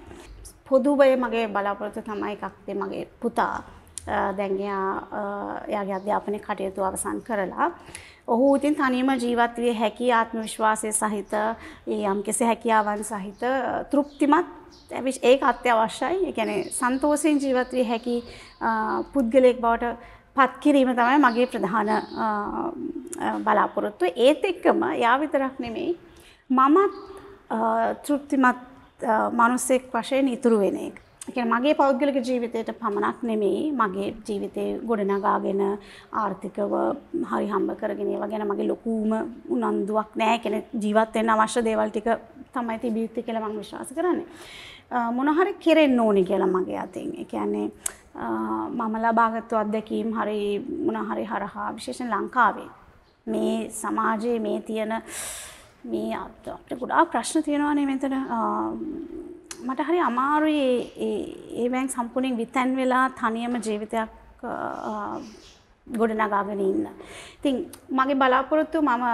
B: පොදුබය මගේ බලාපොරොත්තු තමයි එකක් තේ මගේ පුතා. දැන්ගයා යාගේ අධ්‍යාපනය කටයුතු අවසන් කරලා. ඔහු ඉතින් තනීම ජීවත්වය හැකි ආත්ම විශ්වාසය සහිත ඒ යම් කෙසි හැකියාවන් සහිත තෘප්තිමත් ඇවිශ් ඒ අත්‍යවශ්‍යයි එකැන සන්තෝසයෙන් ජීවත්වය හැකි පුද්ගලයෙක් බවට පත් කිරීම තමයි මගේ ප්‍රධාන බලාපොරොත්තු. ඒත් එක්කම යා විතරක් නෙමෙයි මමත් තෘප්තිමත් මනුස්සෙක් වශයෙන් ඉතුරු වෙන එක. එක මගේ පෞද්ගලික ජීවිතයට පමණක් නෙමෙයි මගේ ජීවිතය ගොඩනගාගෙන ආර්ථිකව හරි හම්බ කරගෙන ඒවා ගැන මගේ ලොකූම උනන්දුවක් නෑ කෙන ජීවත්වෙන් අවශ්‍ය දේවල් ටික තමයි තිබියුත්තේ කියලා මම විශ්වාස කරන්නේ. මොනහරි කෙරෙන්න ඕනි කියලා මගේ අතින්. ඒ කියන්නේ මම ලබාගත්තු අත්දැකීම් හරි මොනහරි හරහා විශේෂයෙන් ලංකාවේ මේ සමාජයේ මේ තියෙන මේ අපට ගොඩා ප්‍රශ්න තියෙනවානේ මෙතන. මට හරි අමාරුයි ඒ බැං සම්පූර්ණයෙන් විතැන් වෙලා තනියම ජීවිතයක් ගොඩනගාගෙන ඉන්න. ඉතින් මගේ බලාපොරොත්තු මම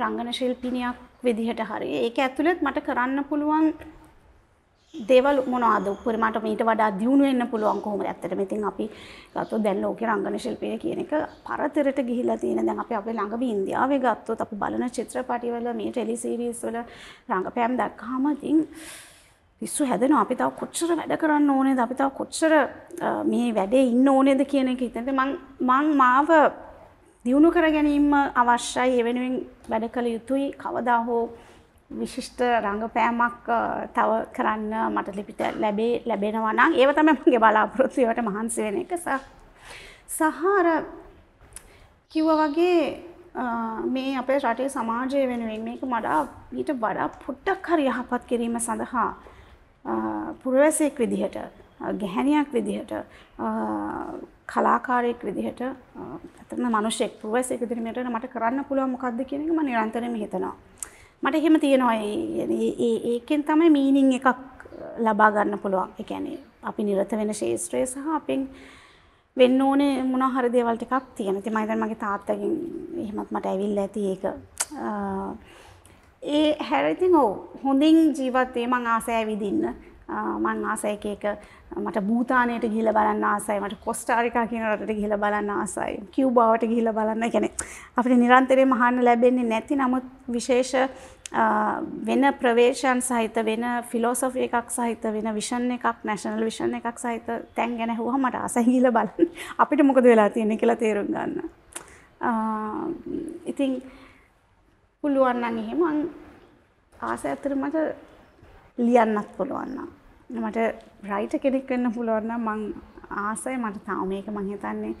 B: රංගන ශිල්පිනියක් විදිහට හරි. ඒක ඇතුළෙත් මට කරන්න පුළුවන් දේවල් මොනවාද? උපරිමට මීට වඩා දියුණු වෙන්න පුළුවන් කොහොමද? ඇත්තටම ඉතින් අපි ගත්තොත් දැන් ලෝකේ රංගන ශිල්පය කියන එක පරතරට ගිහිලා තියෙන. දැන් අපි අපේ ළඟම ඉන්දියාවේ ගත්තොත් අපි බලන චිත්‍රපටිවල මේ ටෙලි සීරීස් වල රංගපෑම් දැක්කහම ඉතින් පිස්සු හැදෙනවා. අපි තව කොච්චර වැඩ කරන්න ඕනේද? අපි තව කොච්චර මේ වැඩේ ඉන්න ඕනේද කියන එක හිතෙන්ද මං මං මාව දියුණු කර ගැනීම අවශ්‍යයි. ඒ වෙනුවෙන් වැඩ කළ යුතුයි. කවදා හෝ විශිෂ්ට රංගපෑමක් තව කරන්න මට ලිපිට ලැබේ ලැබෙනවා නම් ඒව තමයි මගේ බලාපොරොත්තු ඒවට මහන්සි වෙන එක සහ සහර කිව්ව වගේ මේ අපේ රටේ සමාජය වෙනුවෙන් මේක මඩා ඊට වඩා පොඩ්ඩක් හරි යහපත් කිරීම සඳහා පුරවැසෙක් විදිහට ගැහැණියක් විදිහට කලාකාරයෙක් විදිහට ඇතම මනුෂ්‍යෙක් පුරවැසෙක් විදිහට මට කරන්න පුළුවන් මොකක්ද කියන එක මම නිරන්තරයෙන්ම හිතනවා. මට එහෙම තියෙනවා ඒකෙන් තමයි මීනිං එකක් ලබා ගන්න පුළුවන්. ඒ කියන්නේ අපි නිරත වෙන ශේෂ්ත්‍රය සහ අපෙන් වෙන්න ඕනේ මොන හරි දේවල් ටිකක් තියෙන. ඉතින් මම දැන් මගේ තාත්තගෙන් එහෙමත් මට ඇවිල්ලා ඇති ඒක. ඒ හැර ඉතින් ඔව් හොඳින් ජීවත් වෙ මං ආසයි ඇවිදින්න. මං ආසයි එක එක මට භූතානයට ගිහිල්ලා බලන්න ආසයි මට කොස්ටාරිකා කියන රටට ගිහිල්ලා බලන්න ආසයි කියුබාවට ගිහිල්ලා බලන්න. ඒ කියන්නේ අපිට නිරන්තරයෙන්ම අහන්න ලැබෙන්නේ නැති නමුත් විශේෂ වෙන ප්‍රවේශයන් සහිත වෙන ෆිලෝසොෆි එකක් සහිත වෙන විෂන් එකක් නැශනල් විෂන් එකක් සහිත තැන් ගැන හුවහම මට ආසයි ගිහිල්ලා බලන්න. අපිට මොකද වෙලා තියෙන්නේ කියලා තේරුම් ගන්න. ඉතින් පුළුවන් නම් එහෙම ආස ඇත්තට මට ලියන්නත් පුළුවන් නම් මට රයිට කෙනෙක් වෙන්න පුළුවන් නම් මං ආසයි මට තාම මේක මං හිතන්නේ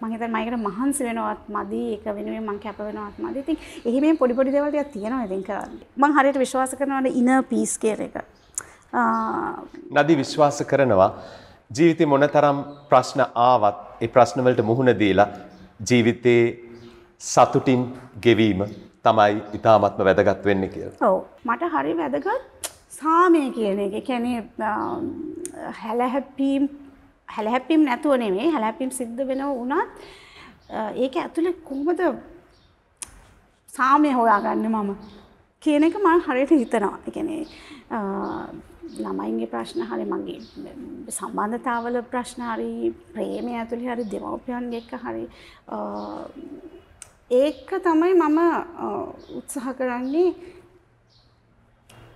B: මං හිතන්නේ මයිකට මහන්සි වෙනවත් මදි ඒක වෙනුවෙන් මං කැප වෙනවත් මදි. ඉතින් එහි මේ පොඩි පොඩි දේවල් ටිකක් තියෙනවා ඉතින් කරන්න. මං හරියට විශ්වාස කරනවා ඉනර් පීස් කියන එක.
A: නදී විශ්වාස කරනවා ජීවිතේ මොනතරම් ප්‍රශ්න ආවත් ඒ ප්‍රශ්න වලට මුහුණ දීලා ජීවිතේ සතුටින් ගෙවීම තමයි ඉතාමත්ම වැදගත් වෙන්නේ කියලා.
B: ඔව් මට හරි වැදගත් සාමය කියන එක. ඒ කියන්නේ හැලහැප්පීම් හැලහැප්පීම් නැතුව නෙමෙයි හැලහැප්පීම් සිද්ධ වෙනව වුණත් ඒක ඇතුලේ කොහොමද සාමය හොයාගන්නේ මම කියන එක මම හරියට හිතනවා. ඒ කියන්නේ ළමයින්ගේ ප්‍රශ්න හරි මගේ සම්බන්ධතාවල ප්‍රශ්න හරි ප්‍රේමය ඇතුළේ හරි දෙමව්පියන්ගේ එක්ක හරි ඒක තමයි මම උත්සාහ කරන්නේ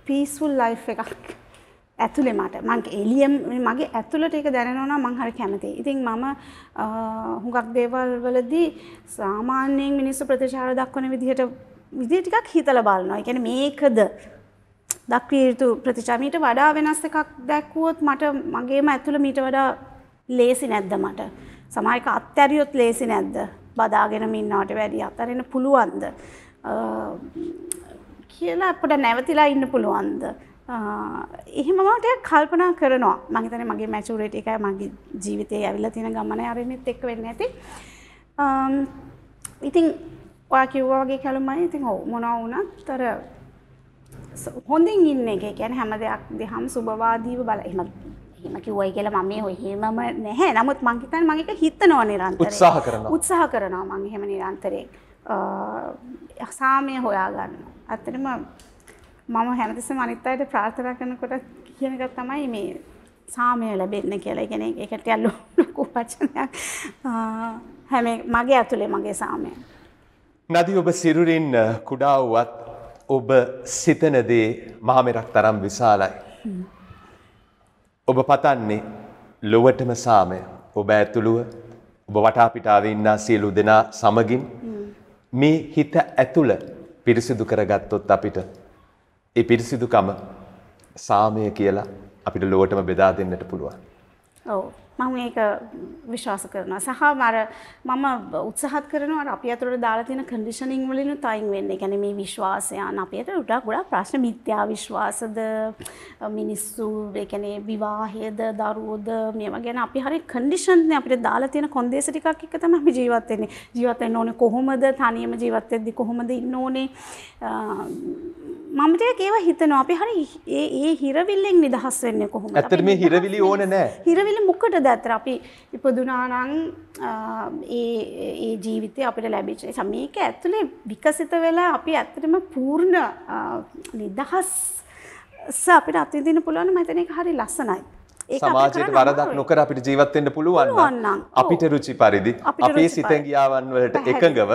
B: පීස්ෆුල් ලයිෆ් එකක් ඇතුලේ මට මං එලියම් මගේ ඇතුළට ඒක දැනෙනවා නම් මං හරි කැමතියි. ඉතින් මම හුඟක් දේවල් වලදී සාමාන්‍යයෙන් මිනිස්සු ප්‍රතිචාර දක්වන විදිහට විදිහ ටිකක් හිතලා බලනවා. ඒ කියන්නේ මේකද දක්විය යුතු ප්‍රතිචාර මීට වඩා වෙනස් එකක් දැක්වුවොත් මට මගේම ඇතුළ මීට වඩා ලේසි නැද්ද මට. සමහර එක අත්හැරියොත් ලේසි නැද්ද? බදාගෙනම ඉන්නවට වැඩිය අතරින් පුළුවන්ද? කියලා අපිට නැවතිලා ඉන්න පුළුවන්ද? එහෙම මට කල්පනා කරනවා මං හිතන්නේ මගේ මැචුරිටි එකයි මගේ ජීවිතේ ඇවිල්ලා තියෙන ගමන ආරෙන්නෙත් එක්ක වෙන්නේ නැති. ඉතින් ඔයා කිව්වා වගේ කලමයි ඉතින් ඔව් මොනවා වුණත් අර හොඳින් ඉන්න එක කියන්නේ හැම දෙයක් දිහාම සුබවාදීව බල එහෙම එහෙම කිව්වයි කියලා මම මේ එහෙමම නැහැ. නමුත් මං හිතන්නේ මම ඒක හිතනවා නිරන්තරයෙන්.
A: උත්සාහ කරනවා.
B: උත්සාහ කරනවා මං එහෙම නිරන්තරයෙන්. සාමය හොයා ගන්නවා. ඇත්තටම මම හැමතිස්සෙම අනිත් අයට ප්‍රාර්ථනා කරනකොට කියන එක තමයි මේ සාමය ලැබෙන්න කියලා ගැන එකට යල්ලු ලොකු වචනයක් හැම මගේ ඇතුළේ මගේ සාමය.
A: නදී ඔබ සිරුරින් කුඩා වුවත් ඔබ සිතනදේ මහමෙරක් තරම් විශාලයි. ඔබ පතන්නේ ලොවටම සාමය ඔබ ඇතුළුව ඔබ වටාපිටාව ඉන්නා සියලු දෙනා සමගින් මේ හිත ඇතුළ පිරිසිදු කරගත්තොත් අපිට ඒ පිරිසිදුකම සාමය කියලා අපිට ලොවටම බෙදා දෙන්නට පුළුවන්.
B: ඔව් මම ඒක විශ්වාස කරනවා සහ මර මම උත්සාහත් කරනවා අපි අතුරට දාලා තියෙන කන්ඩිෂනින් වලින් තයින් වෙන්න. ඒ කියන්නේ මේ විශ්වාසයන් අපිට උඩක් ගොඩක් ප්‍රශ්න මිත්‍යා විශ්වාසද මිනිස්සු ඒ කියන්නේ විවාහයද දරුවෝද මේවා ගැන අපි හරි කන්ඩිෂන් නේ අපිට දාලා තියෙන කොන්දේස ටිකක් එක්ක තමයි අපි ජීවත් වෙන්නේ. ජීවත් වෙන්න ඕනේ කොහොමද? තනියම ජීවත් වෙද්දි කොහොමද ඉන්න ඕනේ? මම ටිකක් ඒවා හිතනවා අපි හරි ඒ ඒ හිරවිල්ලෙන් නිදහස් වෙන්නේ කොහොමද?
A: ඇත්තට මේ හිරවිලි ඕනේ නෑ.
B: හිරවිලි මොකටද ඇත්තට අපි ඉපදුනා නම් ඒ ජීවිතය අපිට ලැබිච්ච නිසා මේක ඇතුලේ විකසිත වෙලා අපි ඇත්තටම පූර්ණ නිදහස් අපිට අත්විඳින්න පුළුවන් මම හිතන්නේ ඒක හරි ලස්සනයි.
A: සමාජයට වරදක්. නොකර අපිට ජීවත් වෙන්න පුළුවන්. අපිට රුචි පරිදි අපේ. සිතැඟියාවන් වලට. එකඟව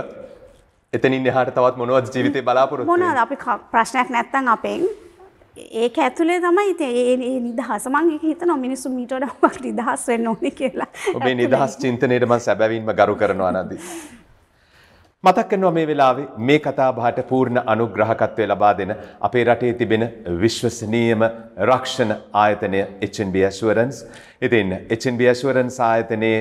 A: එතනින් එහාට තවත් මොනවද ජීවිතේ බලාපොරොත්තු වෙන්නේ?
B: මොනවාද අපි ප්‍රශ්නයක් නැත්තම් අපෙන් ඒක ඇතුලේ තමයි ඒ ඒ නිදහස මම ඒක හිතනවා මිනිස්සු මීට වඩා හුඟක් නිදහස් වෙන්න ඕනේ කියලා.
A: ඔබේ නිදහස් චින්තනයට මම සැබවින්ම ගරු කරනවා නදී. මතක් කරනවා මේ වෙලාවේ මේ කතා බහට පූර්ණ අනුග්‍රහකත්වය ලබා දෙන අපේ රටේ තිබෙන විශ්වසනීයම රක්ෂණ ආයතනය HNB Assurance. ඉතින් HNB Assurance ආයතනයේ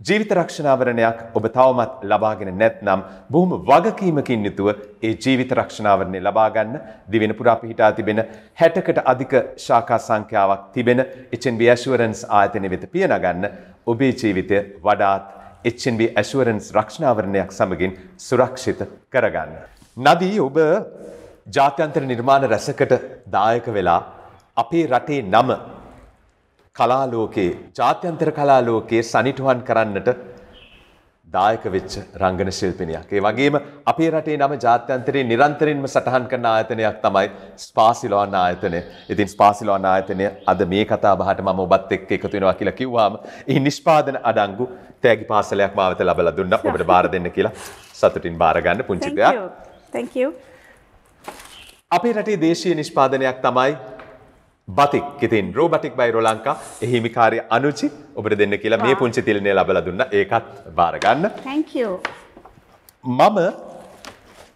A: ජීවිත රක්ෂණාවරණයක් ඔබ තවමත් ලබාගෙන නැත්නම් බොහොම වගකීමකින් යුතුව ඒ ජීවිත රක්ෂණාවරණය ලබා ගන්න දිවෙන පුරා පිහිටා තිබෙන 60කට අධික ශාඛා සංඛ්‍යාවක් තිබෙන HNB Assurance ආයතනය වෙත පිය නගන්න ඔබේ ජීවිතය වඩාත් HNB Assurance රක්ෂණාවරණයක් සමගින් සුරක්ෂිත කරගන්න. නදී ඔබ ජාත්‍යන්තර නිර්මාණ රැසකට දායක වෙලා අපේ රටේ නම කලාලෝකයේ ජාත්‍යන්තර කලාලෝකයේ සනිටුවන් කරන්නට දායක වෙච්ච රංගන ශිල්පිනියක්. ඒ වගේම අපේ රටේ නම ජාත්‍යන්තරයේ නිරන්තරයෙන්ම සටහන් කරන ආයතනයක් තමයි ස්පාසිලෝන් ආයතනය. ඉතින් ස්පාසිලෝන් ආයතනය අද මේ කතා බහට මම ඔබත් එක්ක එකතු වෙනවා කියලා කිව්වාම ඒ නිෂ්පාදන අඩංගු තෑගි පාසලයක් මාවත ලබලා දුන්නා. ඔබට බාර දෙන්න කියලා සතුටින් බාර ගන්න පුංචි දෙයක්.
B: Thank you.
A: අපේ රටේ දේශීය නිෂ්පාදනයක් තමයි බතික් ඉතින් රෝබටික් බයි රෝලංකා එහිමිකාරය අනුචි ඔබට දෙන්න කියලා මේ පුංචි තිලනය ලබල දුන්න ඒකත් බාරගන්න. මම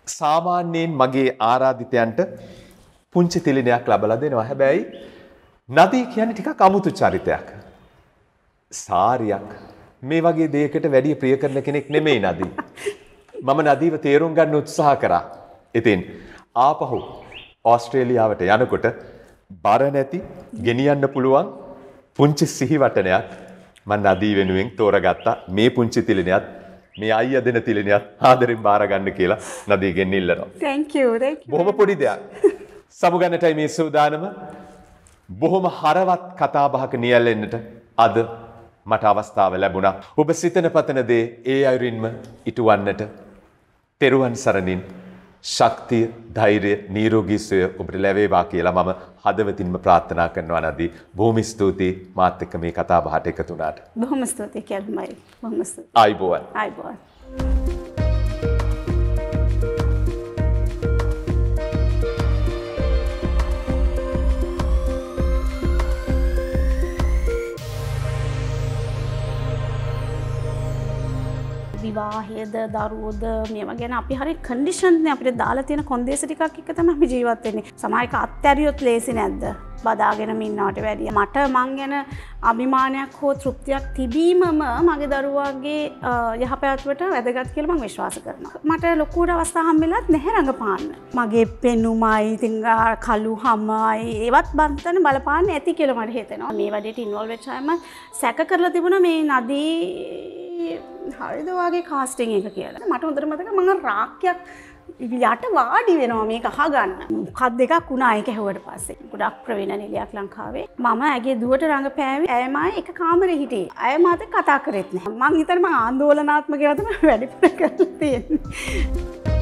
A: සාමාන්‍යයෙන් මගේ ආරාධිතයන්ට පුංචි තිලිනයක් ලබල දෙනවා හැබැයි නදී කියන ටිකක් අමුතු චරිතයක්. සාරියක් මේ වගේ දේකට වැඩිය ප්‍රිය කරන කෙනෙක් නෙමෙයි නදී. *laughs* මම නදීව තේරුම් ගන්න උත්සාහ කරා. ඉතින් ආපහු ඕස්ට්‍රේලියාවට යනකොට බර නැති ගෙනියන්න පුළුවන් පුංචි සිහිවටනයක් මන් නදී වෙනුවෙන් තෝරගත්තා මේ පුංචි තිලිනයත් මේ අයිය දෙන තිලිනයත් ආදරෙන් බාරගන්න කියලා නදීගෙන් ඉල්ලනවා.
B: Thank you. Thank you.
A: බොහොම පොඩි දෙයක්. සමුගන්නටයි මේ සූදානම බොහොම හරවත් කතාබහක නියැලෙන්නට අද මට අවස්ථාව ලැබුණා. ඔබ සිතන පතන දේ ඒ අයුරින්ම ඉටුවන්නට තෙරුවන් සරණින් ශක්තිය ධෛර්ය නීරෝගී සුවය ඔබට ලැබේවා කියලා මම හදවතින්ම ප්‍රාර්ථනා කරනවා නදී බොහොම ස්තුතියි මාත් එක්ක මේ කතා බහට එකතු වුණාට.
B: බොහොම ස්තුතියි කියල්මයි. බොහොම ස්තුතියි.
A: ආයිබෝවන්.
B: ආයිබෝවන්. විවාහයද දරුවෝද මේවා ගැන අපි හරි කන්ඩිෂන් අපිට දාලා තියෙන කොන්දේස ටිකක් එක්ක තමයි අපි ජීවත් වෙන්නේ. සමායක අත්හැරියොත් ලේසි නැද්ද? බදාගෙන ඉන්නවට වැඩිය. මට මං ගැන අභිමානයක් හෝ තෘප්තියක් තිබීමම මගේ දරුවාගේ අ, යහපැවැත්මට වැදගත් කියලා මං විශ්වාස කරනවා. මට ලොකුවට අවස්ථා හම්බෙලත් නැහැ රඟපාන්න. මගේ පෙනුමයි, ඉතින් අර කළු හමයි ඒවත් බන්තන බලපාන්න ඇති කියලා මට හිතෙනවා. මේ වැඩේට ඉන්වෝල්ව් වෙච්ච අයම සැක කරලා තිබුණා මේ නදී හරිද වගේ කාස්ටිං එක කියලා. මට හොඳට මතක මම රාක්කයක් යට වාඩි වෙනවා මේක අහගන්න. මොකක් දෙකක් වුණා ඒක ඇහුවට පස්සේ. ගොඩක් ප්‍රවීණ නිලියක් ලංකාවේ. මම ඇගේ දුවට රඟපෑවේ ඇයමයි එක කාමරේ හිටියේ. අය මාත් එක්ක කතා කරෙත් නැහැ. මං හිතන්නේ මං ආందోලනාත්මකව තමයි වැඩිපුර කරලා තියෙන්නේ.